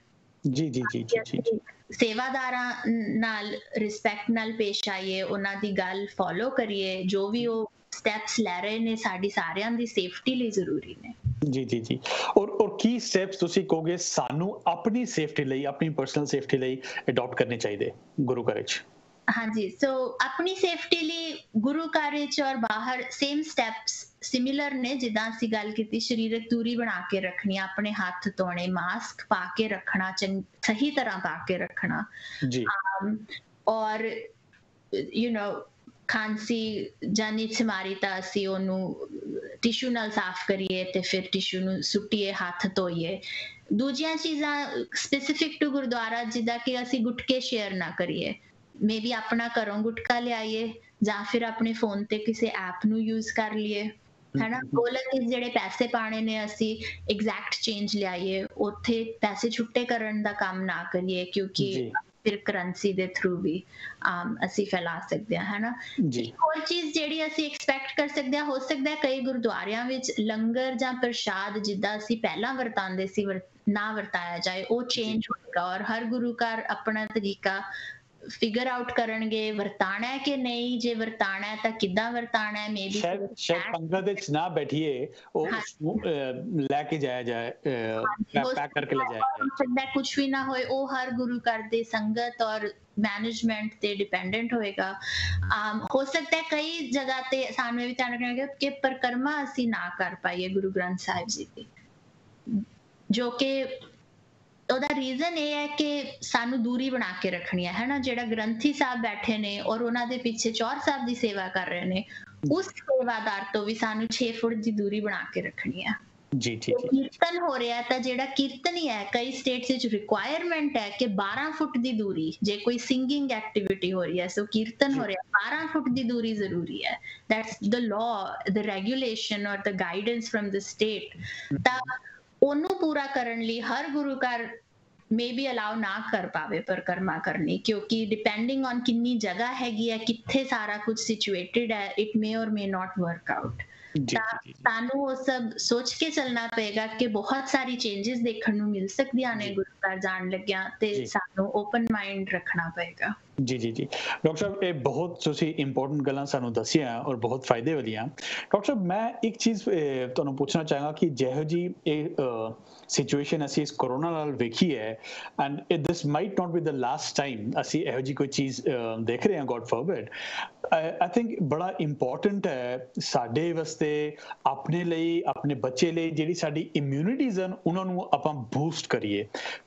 Speaker 1: ਜੀ ਜੀ ਜੀ ਜੀ
Speaker 2: ਸੇਵਾਦਾਰਾਂ ਨਾਲ ਰਿਸਪੈਕਟ ਨਾਲ ਪੇਸ਼ ਆਈਏ ਉਹਨਾਂ ਦੀ ਗੱਲ ਫੋਲੋ ਕਰੀਏ ਜੋ ਵੀ ਉਹ ਸਟੈਪਸ ਲੈ ਰਹੇ ਨੇ ਸਾਡੀ ਸਾਰਿਆਂ ਦੀ ਸੇਫਟੀ ਲਈ ਜ਼ਰੂਰੀ ਨੇ।
Speaker 1: ਜੀ ਜੀ ਜੀ। ਔਰ ਔਰ ਕੀ ਸਟੈਪਸ ਤੁਸੀਂ ਕਹੋਗੇ ਸਾਨੂੰ ਆਪਣੀ ਸੇਫਟੀ ਲਈ ਆਪਣੀ ਪਰਸਨਲ ਸੇਫਟੀ ਲਈ ਅਡਾਪਟ ਕਰਨੇ ਚਾਹੀਦੇ ਗੁਰੂ ਘਰ ਵਿੱਚ
Speaker 2: ਹਾਂਜੀ ਸੋ ਆਪਣੀ ਸੇਫਟੀ ਲਈ ਗੁਰੂ ਘਰ ਵਿੱਚ ਔਰ ਬਾਹਰ ਸੇਮ ਸਟੈਪਸ ਸਿਮਿਲਰ ਨੇ ਜਿੱਦਾਂ ਅਸੀਂ ਗੱਲ ਕੀਤੀ ਸਰੀਰਕ ਦੂਰੀ ਬਣਾ ਕੇ ਰੱਖਣੀ ਆਪਣੇ ਹੱਥ ਧੋਣੇ ਮਾਸਕ ਪਾ ਕੇ ਰੱਖਣਾ ਸਹੀ ਤਰ੍ਹਾਂ ਪਾ ਕੇ ਰੱਖਣਾ
Speaker 1: ਜੀ
Speaker 2: ਔਰ ਯੂ نو ਖਾਂਸੀ ਜਾਂ ਨਿਛਮਾਰੀ ਤਾਂ ਅਸੀਂ ਉਹਨੂੰ ਟਿਸ਼ੂ ਨਾਲ ਸਾਫ਼ ਕਰੀਏ ਤੇ ਫਿਰ ਟਿਸ਼ੂ ਨੂੰ ਸੁੱਟੀਏ ਹੱਥ ਧੋਈਏ ਦੂਜੀਆਂ ਚੀਜ਼ਾਂ ਸਪੈਸੀਫਿਕ ਟੂ ਗੁਰਦੁਆਰਾ ਜਿੱਦਾਂ ਕਿ ਅਸੀਂ ਗੁਟਕੇ ਸ਼ੇਅਰ ਨਾ ਕਰੀਏ ਮੇਬੀ ਆਪਣਾ ਘਰੋਂ ਗੁਟਕਾ ਲਿਆਈਏ ਜਾਂ ਫਿਰ ਆਪਣੇ ਫੋਨ ਤੇ ਕਿਸੇ ਐਪ ਨੂੰ ਯੂਜ਼ ਕਰ ਲਈਏ ਹੈਨਾ? ਗੋਲਕ ਜਿਹੜੇ ਪੈਸੇ ਪਾਣੇ ਨੇ ਅਸੀਂ ਐਗਜ਼ੈਕਟ ਚੇਂਜ ਲਿਆਈਏ ਉੱਥੇ ਪੈਸੇ ਛੁੱਟੇ ਕਰਨ ਦਾ ਕੰਮ ਨਾ ਕਰੀਏ ਕਿਉਂਕਿ ਫਿਰ ਕਰੰਸੀ ਦੇ ਥਰੂ ਵੀ ਅਸੀਂ ਫੈਲਾ ਸਕਦੇ ਹਾਂ ਹੈਨਾ?
Speaker 1: ਜੀ।
Speaker 2: ਹੋਰ ਚੀਜ਼ ਜਿਹੜੀ ਅਸੀਂ ਐਕਸਪੈਕਟ ਕਰ ਸਕਦੇ ਹਾਂ ਹੋ ਸਕਦਾ ਹੈ ਕਈ ਗੁਰਦੁਆਰਿਆਂ ਵਿੱਚ ਲੰਗਰ ਜਾਂ ਪ੍ਰਸ਼ਾਦ ਜਿੱਦਾਂ ਅਸੀਂ ਪਹਿਲਾਂ ਵਰਤਾਂਦੇ ਸੀ ਨਾ ਵਰਤਾਇਆ ਜਾਏ ਉਹ ਚੇਂਜ ਹੋਏਗਾ ਔਰ ਹਰ ਗੁਰੂ ਘਰ ਆਪਣਾ ਤਰੀਕਾ ਫਿਗਰ ਆਊਟ ਕਰਨਗੇ ਵਰਤਾਣਾ ਹੈ ਕਿ ਨਹੀਂ? ਜੇ ਵਰਤਾਣਾ ਹੈ ਤਾਂ ਕਿੱਦਾਂ ਵਰਤਾਣਾ ਹੈ? ਮੇਬੀ
Speaker 1: ਸ਼ਾਇਦ ਸ਼ਾਇਦ ਪੰਗਤ ਵਿੱਚ ਨਾ ਬੈਠੀਏ ਉਹ ਲੈ ਕੇ ਜਾਇਆ ਜਾਏ ਪੈਕ ਕਰਕੇ ਲੈ ਜਾਇਆ
Speaker 2: ਸਕਦਾ ਕੁਝ ਵੀ ਨਾ ਹੋਏ ਉਹ ਹਰ ਗੁਰੂ ਘਰ ਦੇ ਸੰਗਤ ਔਰ ਮੈਨੇਜਮੈਂਟ ਤੇ ਡਿਪੈਂਡੈਂਟ ਹੋਏਗਾ। ਹੋ ਸਕਦਾ ਹੈ ਕਈ ਜਗ੍ਹਾ ਤੇ ਸਾਨੂੰ ਵੀ ਧਿਆਨ ਰੱਖਣਾ ਹੋਵੇਗਾ ਕਿ ਪਰਕਰਮਾ ਅਸੀਂ ਨਾ ਕਰ ਪਾਈਏ ਗੁਰੂ ਗ੍ਰੰਥ ਸਾਹਿਬ ਜੀ ਦੀ। ਜੋ ਕਿ ਉਹਦਾ ਰੀਜ਼ਨ ਇਹ ਹੈ ਕਿ ਸਾਨੂੰ ਦੂਰੀ ਬਣਾ ਕੇ ਰੱਖਣੀ ਹੈ ਹੈਨਾ? ਜਿਹੜਾ ਗ੍ਰੰਥੀ ਸਾਹਿਬ ਬੈਠੇ ਨੇ ਔਰ ਉਹਨਾਂ ਦੇ ਪਿੱਛੇ ਚੌਰ ਸਾਹਿਬ ਦੀ ਸੇਵਾ ਕਰ ਰਹੇ ਨੇ ਉਸ ਸੇਵਾਦਾਰ ਤੋਂ ਵੀ ਸਾਨੂੰ 6 ਫੁੱਟ ਦੀ ਦੂਰੀ ਬਣਾ ਕੇ ਰੱਖਣੀ ਹੈ।
Speaker 1: ਜੀ ਜੀ ਜੀ
Speaker 2: ਕੀਰਤਨ ਹੋ ਰਿਹਾ ਤਾਂ ਜਿਹੜਾ ਕੀਰਤਨੀ ਹੈ ਕਈ ਸਟੇਟਸ ਵਿੱਚ ਰਿਕੁਆਇਰਮੈਂਟ ਹੈ ਕਿ 12 ਫੁੱਟ ਦੀ ਦੂਰੀ ਜੇ ਕੋਈ ਸਿੰਗਿੰਗ ਐਕਟੀਵਿਟੀ ਹੋ ਰਹੀ ਹੈ ਸੋ ਕੀਰਤਨ ਹੋ ਰਿਹਾ 12 ਫੁੱਟ ਦੀ ਦੂਰੀ ਜ਼ਰੂਰੀ ਹੈ। That's the law the regulation or the guidance from the state ਤਾਂ ਉਹਨੂੰ ਪੂਰਾ ਕਰਨ ਲਈ ਹਰ ਗੁਰੂ ਘਰ ਮੇਬੀ ਅਲਾਉ ਨਾ ਕਰ ਪਾਵੇ ਪਰ ਕਰਮਾ ਕਰਨੀ ਕਿਉਂਕਿ ਡਿਪੈਂਡਿੰਗ ਔਨ ਕਿੰਨੀ ਜਗ੍ਹਾ ਹੈਗੀ ਹੈ ਕਿੱਥੇ ਸਾਰਾ ਕੁਝ ਸਿਚੁਏਟਿਡ ਹੈ ਇਟ ਮੇ ਔਰ ਮੇ ਨਾਟ ਵਰਕ ਆਊਟ ਸਾਨੂੰ ਉਹ ਸਭ ਸੋਚ ਕੇ ਚੱਲਣਾ ਪਏਗਾ ਕਿ ਬਹੁਤ ਸਾਰੀ ਚੇਂजेस ਦੇਖਣ ਨੂੰ ਮਿਲ ਸਕਦੀਆਂ ਨੇ ਗੁਰੂ ਘਰ ਜਾਣ ਲੱਗਿਆ ਤੇ ਸਾਨੂੰ ਓਪਨ ਮਾਈਂਡ ਰੱਖਣਾ ਪਏਗਾ।
Speaker 1: ਜੀ ਜੀ ਜੀ। ਡਾਕਟਰ ਸਾਹਿਬ ਇਹ ਬਹੁਤ ਤੁਸੀਂ ਇੰਪੋਰਟੈਂਟ ਗੱਲਾਂ ਸਾਨੂੰ ਦੱਸੀਆਂ ਔਰ ਬਹੁਤ ਫਾਇਦੇ ਵਾਲੀਆਂ। ਡਾਕਟਰ ਸਾਹਿਬ ਮੈਂ ਇੱਕ ਚੀਜ਼ ਤੁਹਾਨੂੰ ਪੁੱਛਣਾ ਚਾਹਾਂਗਾ ਕਿ ਜਿਹੋ ਜੀ ਇਹ ਸਿਚੁਏਸ਼ਨ ਅਸੀਂ ਇਸ ਕੋਰੋਨਾ ਨਾਲ ਵੇਖੀ ਹੈ and this might not be the last time ਅਸੀਂ ਇਹੋ ਜੀ ਕੋਈ ਚੀਜ਼ ਦੇਖ ਰਹੇ ਹਾਂ ਗੋਡ ਫੋਰਬਿਡ ਆਈ ਥਿੰਕ ਬੜਾ ਇੰਪੋਰਟੈਂਟ ਹੈ ਸਾਡੇ ਵਾਸਤੇ ਆਪਣੇ ਲਈ ਆਪਣੇ ਬੱਚੇ ਲਈ ਜਿਹੜੀ ਸਾਡੀ ਇਮਿਊਨਿਟੀਜ਼ ਹਨ ਉਹਨਾਂ ਨੂੰ ਆਪਾਂ ਬੂਸਟ ਕਰੀਏ।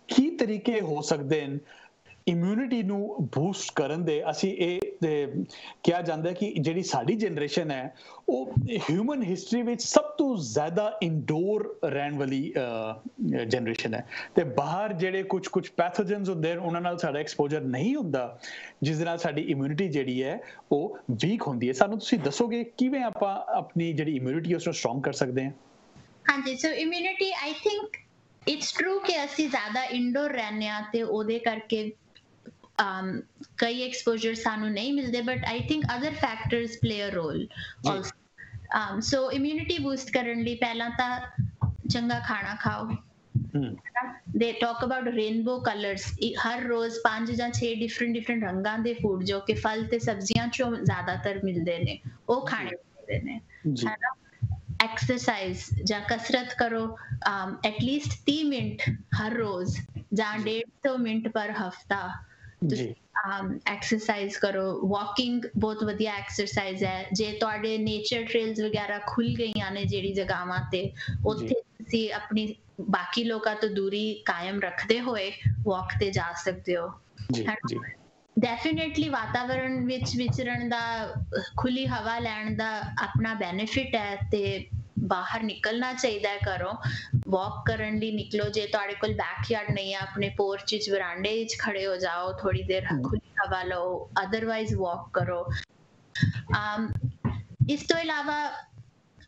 Speaker 1: ਕੀ ਤਰੀਕੇ ਹੋ ਸਕਦੇ ਨੇ ਇਮਿਊਨਿਟੀ ਨੂੰ ਬੂਸਟ ਕਰਨ ਦੇ ਅਸੀਂ ਇਹ ਕਿਹਾ ਜਾਂਦਾ ਕਿ ਜਿਹੜੀ ਸਾਡੀ ਜਨਰੇਸ਼ਨ ਹੈ, ਉਹ ਹਿਊਮਨ ਹਿਸਟਰੀ ਵਿੱਚ ਸਭ ਤੋਂ ਜ਼ਿਆਦਾ ਇਨਡੋਰ ਰਹਿਣ ਵਾਲੀ ਜਨਰੇਸ਼ਨ ਹੈ। ਤੇ ਬਾਹਰ ਜਿਹੜੇ ਕੁਝ ਕੁਝ ਪੈਥੋਜਨਸ ਹੁੰਦੇ ਨੇ ਉਹਨਾਂ ਨਾਲ ਸਾਡਾ ਐਕਸਪੋਜ਼ਰ ਨਹੀਂ ਹੁੰਦਾ, ਜਿਸ ਨਾਲ ਸਾਡੀ ਇਮਿਊਨਿਟੀ ਜਿਹੜੀ ਹੈ, ਉਹ ਵੀਕ ਹੁੰਦੀ ਹੈ। ਸਾਨੂੰ ਤੁਸੀਂ ਦੱਸੋਗੇ ਕਿਵੇਂ ਆਪਾਂ ਆਪਣੀ ਜਿਹੜੀ ਇਮਿਊਨਿਟੀ ਉਸ ਨੂੰ ਸਟਰੋਂਗ ਕਰ ਸਕਦੇ ਹਾਂ?
Speaker 2: ਹਾਂਜੀ so immunity I think it's true ਕਿ ਅਸੀਂ ਜ਼ਿਆਦਾ ਇਨਡੋਰ ਰਹਿੰਦੇ ਆ ਤੇ ਉਹਦੇ ਕਰਕੇ um, ਕਈ ਐਕਸਪੋਜ਼ਰ ਸਾਨੂੰ ਨਹੀਂ ਮਿਲਦੇ but I think other factors play a role also um so immunity boost ਕਰਨ ਲਈ ਪਹਿਲਾਂ ਤਾਂ ਚੰਗਾ ਖਾਣਾ ਖਾਓ। They talk about rainbow colours ਹਰ ਰੋਜ਼ ਪੰਜ ਜਾਂ 6 ਡਿਫਰੈਂਟ ਡਿਫਰੈਂਟ ਰੰਗਾਂ ਦੇ ਫੂਡ ਜੋ ਕਿ ਫਲ ਤੇ ਸਬਜ਼ੀਆਂ ਚੋਂ ਜ਼ਿਆਦਾਤਰ ਮਿਲਦੇ ਨੇ ਉਹ ਖਾਣੇ ਚਾਹੀਦੇ ਨੇ। ਹੈਨਾ? ਐਕਸਰਸਾਈਜ਼ ਜਾਂ ਕਸਰਤ ਕਰੋ ਐਟਲੀਸਟ 30 ਮਿੰਟ ਹਰ ਰੋਜ਼ ਜਾਂ 150 ਮਿੰਟ ਪਰ ਹਫਤਾ
Speaker 1: ਜੀ।
Speaker 2: ਐਕਸਰਸਾਈਜ਼ ਕਰੋ। ਵਾਕਿੰਗ ਬਹੁਤ ਵਧੀਆ ਐਕਸਰਸਾਈਜ਼ ਹੈ। ਜੇ ਤੁਹਾਡੇ ਨੇਚਰ ਟ੍ਰੇਲਸ ਵਗੈਰਾ ਖੁੱਲ ਗਈਆਂ ਨੇ ਜਿਹੜੀ ਜਗਾਵਾਂ ਤੇ ਉੱਥੇ ਤੁਸੀਂ ਆਪਣੀ ਬਾਕੀ ਲੋਕਾਂ ਤੋਂ ਦੂਰੀ ਕਾਇਮ ਰੱਖਦੇ ਹੋਏ ਵਾਕ ਤੇ ਜਾ ਸਕਦੇ ਹੋ।
Speaker 1: ਜੀ ਜੀ।
Speaker 2: ਡੈਫੀਨਿਟਲੀ ਵਾਤਾਵਰਣ ਵਿੱਚ ਵਿਚਰਨ ਦਾ ਖੁੱਲੀ ਹਵਾ ਲੈਣ ਦਾ ਆਪਣਾ ਬੈਨੀਫਿਟ ਹੈ ਤੇ ਬਾਹਰ ਨਿਕਲਣਾ ਚਾਹੀਦਾ ਹੈ ਘਰੋਂ। ਵਾਕ ਕਰਨ ਲਈ ਨਿਕਲੋ ਜੇ ਤੁਹਾਡੇ ਕੋਲ ਬੈਕਯਾਰਡ ਨਹੀਂ ਹੈ ਆਪਣੇ ਪੋਰਚ ਵਿੱਚ ਵਰਾਂਡੇ ਵਿੱਚ ਖੜੇ ਹੋ ਜਾਓ ਥੋੜੀ ਦੇਰ ਖੁੱਲੀ ਹਵਾ ਲਓ ਅਦਰਵਾਈਜ਼ ਵਾਕ ਕਰੋ। ਇਸ ਤੋਂ ਇਲਾਵਾ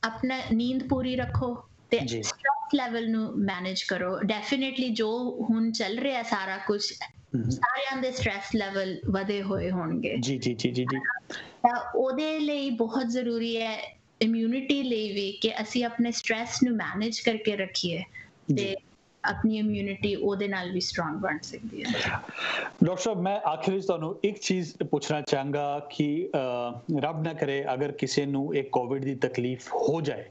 Speaker 2: ਆਪਣਾ ਨੀਂਦ ਪੂਰੀ ਰੱਖੋ। ਤੇ ਸਟ੍ਰੈਸ ਲੈਵਲ ਨੂੰ ਮੈਨੇਜ ਕਰੋ। ਡੈਫੀਨਿਟਲੀ ਜੋ ਹੁਣ ਚੱਲ ਰਿਹਾ ਸਾਰਾ ਕੁਝ ਸਾਰਿਆਂ ਦੇ ਸਟ੍ਰੈਸ ਲੈਵਲ ਵਧੇ ਹੋਏ ਹੋਣਗੇ।
Speaker 1: ਜੀ ਜੀ ਜੀ ਜੀ
Speaker 2: ਤਾਂ ਉਹਦੇ ਲਈ ਬਹੁਤ ਜ਼ਰੂਰੀ ਹੈ ਇਮਿਊਨਿਟੀ ਲਈ ਵੀ ਕਿ ਅਸੀਂ ਆਪਣੇ ਸਟ्रेस ਨੂੰ ਮੈਨੇਜ ਕਰਕੇ ਰੱਖੀਏ ਤੇ ਆਪਣੀ ਇਮਿਊਨਿਟੀ ਉਹਦੇ ਨਾਲ ਵੀ ਸਟਰੋਂਗ ਬਣ ਸਕਦੀ ਹੈ।
Speaker 1: ਡਾਕਟਰ ਸਾਹਿਬ ਮੈਂ ਆਖਿਰ ਵਿੱਚ ਤੁਹਾਨੂੰ ਇੱਕ ਚੀਜ਼ ਪੁੱਛਣਾ ਚਾਹਾਂਗਾ ਕਿ ਰੱਬ ਨਾ ਕਰੇ ਅਗਰ ਕਿਸੇ ਨੂੰ ਇੱਕ ਕੋਵਿਡ ਦੀ ਤਕਲੀਫ ਹੋ ਜਾਏ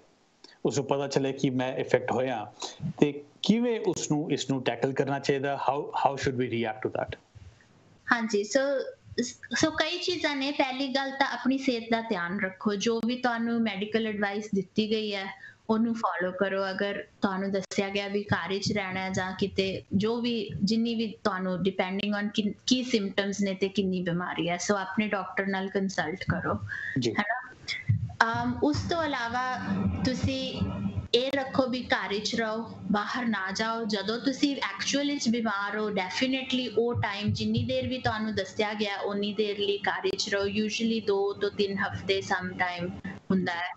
Speaker 1: ਉਸ ਨੂੰ ਪਤਾ ਚੱਲੇ ਕਿ ਮੈਂ ਇਫੈਕਟ ਹੋਇਆ। ਤੇ ਕਿਵੇਂ ਉਸ ਨੂੰ ਇਸ ਨੂੰ ਟੈਕਲ ਕਰਨਾ ਚਾਹੀਦਾ? How how should we react to that
Speaker 2: ਹਾਂਜੀ ਸੋ ਸੋ ਕਈ ਚੀਜ਼ਾਂ ਨੇ। ਪਹਿਲੀ ਗੱਲ ਤਾਂ ਆਪਣੀ ਸਿਹਤ ਦਾ ਧਿਆਨ ਰੱਖੋ। ਜੋ ਵੀ ਤੁਹਾਨੂੰ ਮੈਡੀਕਲ ਐਡਵਾਈਸ ਦਿੱਤੀ ਗਈ ਹੈ ਉਹਨੂੰ ਫਾਲੋ ਕਰੋ। ਅਗਰ ਤੁਹਾਨੂੰ ਦੱਸਿਆ ਗਿਆ ਵੀ ਘਰ ਵਿੱਚ ਰਹਿਣਾ ਹੈ ਜਾਂ ਕਿਤੇ ਜੋ ਵੀ ਜਿੰਨੀ ਵੀ ਤੁਹਾਨੂੰ ਡਿਪੈਂਡਿੰਗ ਔਨ ਕੀ ਸਿੰਪਟਮਸ ਨੇ ਤੇ ਕਿੰਨੀ ਬਿਮਾਰੀ ਹੈ। ਸੋ ਆਪਣੇ ਡਾਕਟਰ ਨਾਲ ਕੰਸਲਟ ਕਰੋ।
Speaker 1: ਜੀ।
Speaker 2: ਹੈਨਾ? ਉਸ ਤੋਂ ਇਲਾਵਾ ਤੁਸੀਂ ਇਹ ਰੱਖੋ ਵੀ ਘਰ ਵਿੱਚ ਰਹੋ ਬਾਹਰ ਨਾ ਜਾਓ। ਜਦੋਂ ਤੁਸੀਂ ਐਕਚੁਅਲ ਵਿੱਚ ਬਿਮਾਰ ਹੋ ਡੈਫੀਨਿਟਲੀ ਉਹ ਟਾਈਮ ਜਿੰਨੀ ਦੇਰ ਵੀ ਤੁਹਾਨੂੰ ਦੱਸਿਆ ਗਿਆ ਉਨੀ ਦੇਰ ਲਈ ਘਰ ਵਿੱਚ ਰਹੋ। ਯੂਜੂਅਲੀ 2 ਤੋਂ 3 ਹਫ਼ਤੇ ਸਮ ਟਾਈਮ ਹੁੰਦਾ ਹੈ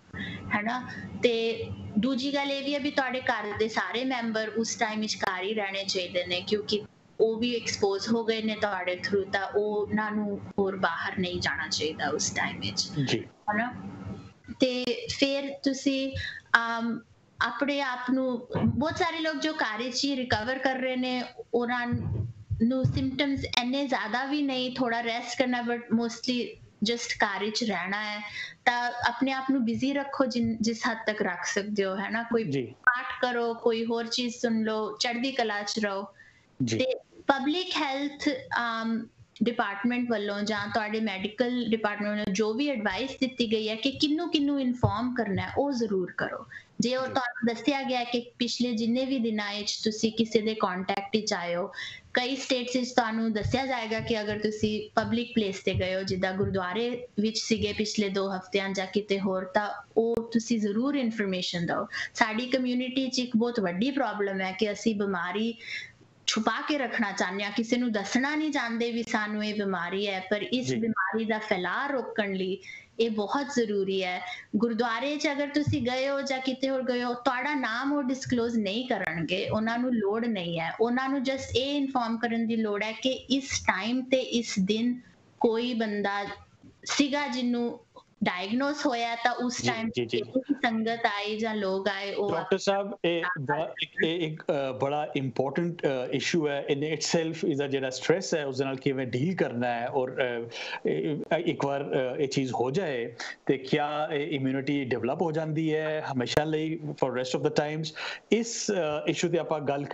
Speaker 2: ਹੈਨਾ? ਤੇ ਦੂਜੀ ਗੱਲ ਇਹ ਵੀ ਹੈ ਵੀ ਤੁਹਾਡੇ ਘਰ ਦੇ ਸਾਰੇ ਮੈਂਬਰ ਉਸ ਟਾਈਮ ਵਿੱਚ ਘਰ ਹੀ ਰਹਿਣੇ ਚਾਹੀਦੇ ਨੇ ਕਿਉਂਕਿ ਉਹ ਵੀ ਐਕਸਪੋਜ਼ ਹੋ ਗਏ ਨੇ ਤੁਹਾਡੇ ਥਰੂ ਤਾਂ ਉਹਨਾਂ ਨੂੰ ਹੋਰ ਬਾਹਰ ਨਹੀਂ ਜਾਣਾ ਚਾਹੀਦਾ ਉਸ ਟਾਈਮ ਵਿੱਚ
Speaker 1: ਜੀ।
Speaker 2: ਹਨਾ? ਤੇ ਫਿਰ ਤੁਸੀਂ ਅਮ ਆਪਣੇ ਆਪ ਨੂੰ ਬਹੁਤ ਸਾਰੇ ਲੋਕ ਜੋ ਹੀ ਰਿਕਵਰ ਕਰ ਰਹੇ ਨੇ ਉਹਨਾਂ ਨੂੰ ਸਿੰਪਟਮਸ ਐਨੇ ਜ਼ਿਆਦਾ ਵੀ ਨਹੀਂ ਥੋੜਾ ਰੈਸਟ ਕਰਨਾ ਬਟ ਮੋਸਟਲੀ ਜਸਟ ਘਰ ਵਿੱਚ ਰਹਿਣਾ ਹੈ ਤਾਂ ਆਪਣੇ ਆਪ ਨੂੰ ਬਿਜ਼ੀ ਰੱਖੋ ਜਿਸ ਹੱਦ ਤੱਕ ਰੱਖ ਸਕਦੇ ਹੋ ਹੈ ਨਾ? ਕੋਈ ਪਾਠ ਕਰੋ ਕੋਈ ਹੋਰ ਚੀਜ਼ ਸੁਣ ਲਓ ਚੜ੍ਹਦੀ ਕਲਾ ਚ ਰਹੋ।
Speaker 1: ਜੀ।
Speaker 2: ਤੇ ਪਬਲਿਕ ਹੈਲਥ ਡਿਪਾਰਟਮੈਂਟ ਵੱਲੋਂ ਜਾਂ ਤੁਹਾਡੇ ਮੈਡੀਕਲ ਡਿਪਾਰਟਮੈਂਟ ਵੱਲੋਂ ਜੋ ਵੀ ਐਡਵਾਈਸ ਦਿੱਤੀ ਗਈ ਹੈ ਕਿ ਕਿੰਨੂੰ ਕਿੰਨੂੰ ਇਨਫੋਰਮ ਕਰਨਾ ਹੈ ਉਹ ਜ਼ਰੂਰ ਕਰੋ। ਜੇ ਉਹ ਤੁਹਾਨੂੰ ਦੱਸਿਆ ਗਿਆ ਕਿ ਪਿਛਲੇ ਜਿੰਨੇ ਵੀ ਦਿਨਾਂ ਵਿੱਚ ਤੁਸੀਂ ਕਿਸੇ ਦੇ ਕੰਟੈਕਟ ਵਿੱਚ ਆਏ ਹੋ ਕਈ ਸਟੇਟਸ ਵਿੱਚ ਤੁਹਾਨੂੰ ਦੱਸਿਆ ਜਾਏਗਾ ਕਿ ਅਗਰ ਤੁਸੀਂ ਪਬਲਿਕ ਪਲੇਸ ਤੇ ਗਏ ਹੋ ਜਿੱਦਾਂ ਗੁਰਦੁਆਰੇ ਵਿੱਚ ਸੀਗੇ ਪਿਛਲੇ 2 ਹਫ਼ਤਿਆਂ ਜਾਂ ਕਿਤੇ ਹੋਰ ਤਾਂ ਉਹ ਤੁਸੀਂ ਜ਼ਰੂਰ ਇਨਫੋਰਮੇਸ਼ਨ ਦਿਓ। ਸਾਡੀ ਕਮਿਊਨਿਟੀ 'ਚ ਇੱਕ ਬਹੁਤ ਵੱਡੀ ਪ੍ਰੋਬਲਮ ਹੈ ਕਿ ਅਸੀਂ ਬਿਮਾਰੀ ਛੁਪਾ ਕੇ ਰੱਖਣਾ ਚਾਹੁੰਦੇ ਆ ਕਿਸੇ ਨੂੰ ਦੱਸਣਾ ਨਹੀਂ ਚਾਹੁੰਦੇ ਵੀ ਸਾਨੂੰ ਇਹ ਬਿਮਾਰੀ ਹੈ ਪਰ ਇਸ। ਬਿਮਾਰੀ ਦਾ ਫੈਲਾਅ ਰੋਕਣ ਲਈ ਇਹ ਬਹੁਤ ਜ਼ਰੂਰੀ ਹੈ ਗੁਰਦੁਆਰੇ 'ਚ ਅਗਰ ਤੁਸੀਂ ਗਏ ਹੋ ਜਾਂ ਕਿਤੇ ਹੋਰ ਗਏ ਹੋ ਤੁਹਾਡਾ ਨਾਮ ਉਹ ਡਿਸਕਲੋਜ਼ ਨਹੀਂ ਕਰਨਗੇ ਉਹਨਾਂ ਨੂੰ ਲੋੜ ਨਹੀਂ ਹੈ ਉਹਨਾਂ ਨੂੰ ਜਸਟ ਇਹ ਇਨਫੋਰਮ ਕਰਨ ਦੀ ਲੋੜ ਹੈ ਕਿ ਇਸ ਟਾਈਮ ਤੇ ਇਸ ਦਿਨ ਕੋਈ ਬੰਦਾ ਸੀਗਾ ਜਿਹਨੂੰ ਡਾਇਗਨੋਸ ਹੋਇਆ ਤਾਂ ਉਸ ਟਾਈਮ ਸੰਗਤ ਆਈ ਜਾਂ ਲੋਕ ਆਏ ਉਹ
Speaker 1: ਡਾਕਟਰ ਸਾਹਿਬ ਇਹ ਇੱਕ ਬੜਾ ਇੰਪੋਰਟੈਂਟ ਇਸ਼ੂ ਹੈ। ਇਨ ਇਟਸੈਲਫ ਇਸ ਦਾ ਜਿਹੜਾ ਸਟ्रेस ਹੈ ਉਸ ਨਾਲ ਕਿਵੇਂ ਡੀਲ ਕਰਨਾ ਹੈ ਔਰ ਇੱਕ ਵਾਰ ਇਹ ਚੀਜ਼ ਹੋ ਜਾਏ ਤੇ ਕਿਆ ਇਮਿਊਨਿਟੀ ਡਿਵੈਲਪ ਹੋ ਜਾਂਦੀ ਹੈ ਹਮੇਸ਼ਾ ਲਈ for rest of the times ਇਸ ਇਸ਼ੂ ਤੇ ਆਪਾਂ ਗੱਲ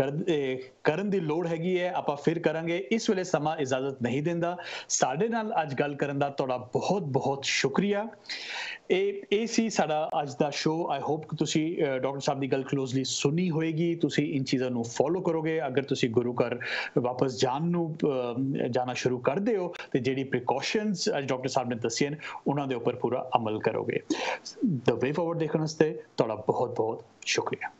Speaker 1: ਕਰਨ ਦੀ ਲੋੜ ਹੈਗੀ ਹੈ ਆਪਾਂ ਫਿਰ ਕਰਾਂਗੇ। ਇਸ ਵੇਲੇ ਸਮਾਂ ਇਜਾਜ਼ਤ ਨਹੀਂ ਦਿੰਦਾ। ਸਾਡੇ ਨਾਲ ਅੱਜ ਗੱਲ ਕਰਨ ਦਾ ਤੁਹਾਡਾ ਬਹੁਤ ਬਹੁਤ ਸ਼ੁਕਰੀਆ। ਇਹ ਇਹ ਸੀ ਸਾਡਾ ਅੱਜ ਦਾ ਸ਼ੋਅ ਆਈ ਹੋਪ ਕਿ ਤੁਸੀਂ ਡਾਕਟਰ ਸਾਹਿਬ ਦੀ ਗੱਲ ਕਲੋਜ਼ਲੀ ਸੁਣੀ ਹੋਏਗੀ। ਤੁਸੀਂ ਇਨ ਚੀਜ਼ਾਂ ਨੂੰ ਫੋਲੋ ਕਰੋਗੇ। ਅਗਰ ਤੁਸੀਂ ਗੁਰੂ ਘਰ ਵਾਪਸ ਜਾਣ ਨੂੰ ਜਾਣਾ ਸ਼ੁਰੂ ਕਰਦੇ ਹੋ ਤੇ ਜਿਹੜੀ ਪ੍ਰੀਕਾਸ਼ਨਸ ਅੱਜ ਡਾਕਟਰ ਸਾਹਿਬ ਨੇ ਦੱਸੀਆਂ ਨੇ, ਉਹਨਾਂ ਦੇ ਉੱਪਰ ਪੂਰਾ ਅਮਲ ਕਰੋਗੇ। ਦ ਵੇ ਫਾਰਵਰਡ ਦੇਖਣ ਵਾਸਤੇ ਤੁਹਾਡਾ ਬਹੁਤ ਬਹੁਤ ਸ਼ੁਕਰੀਆ।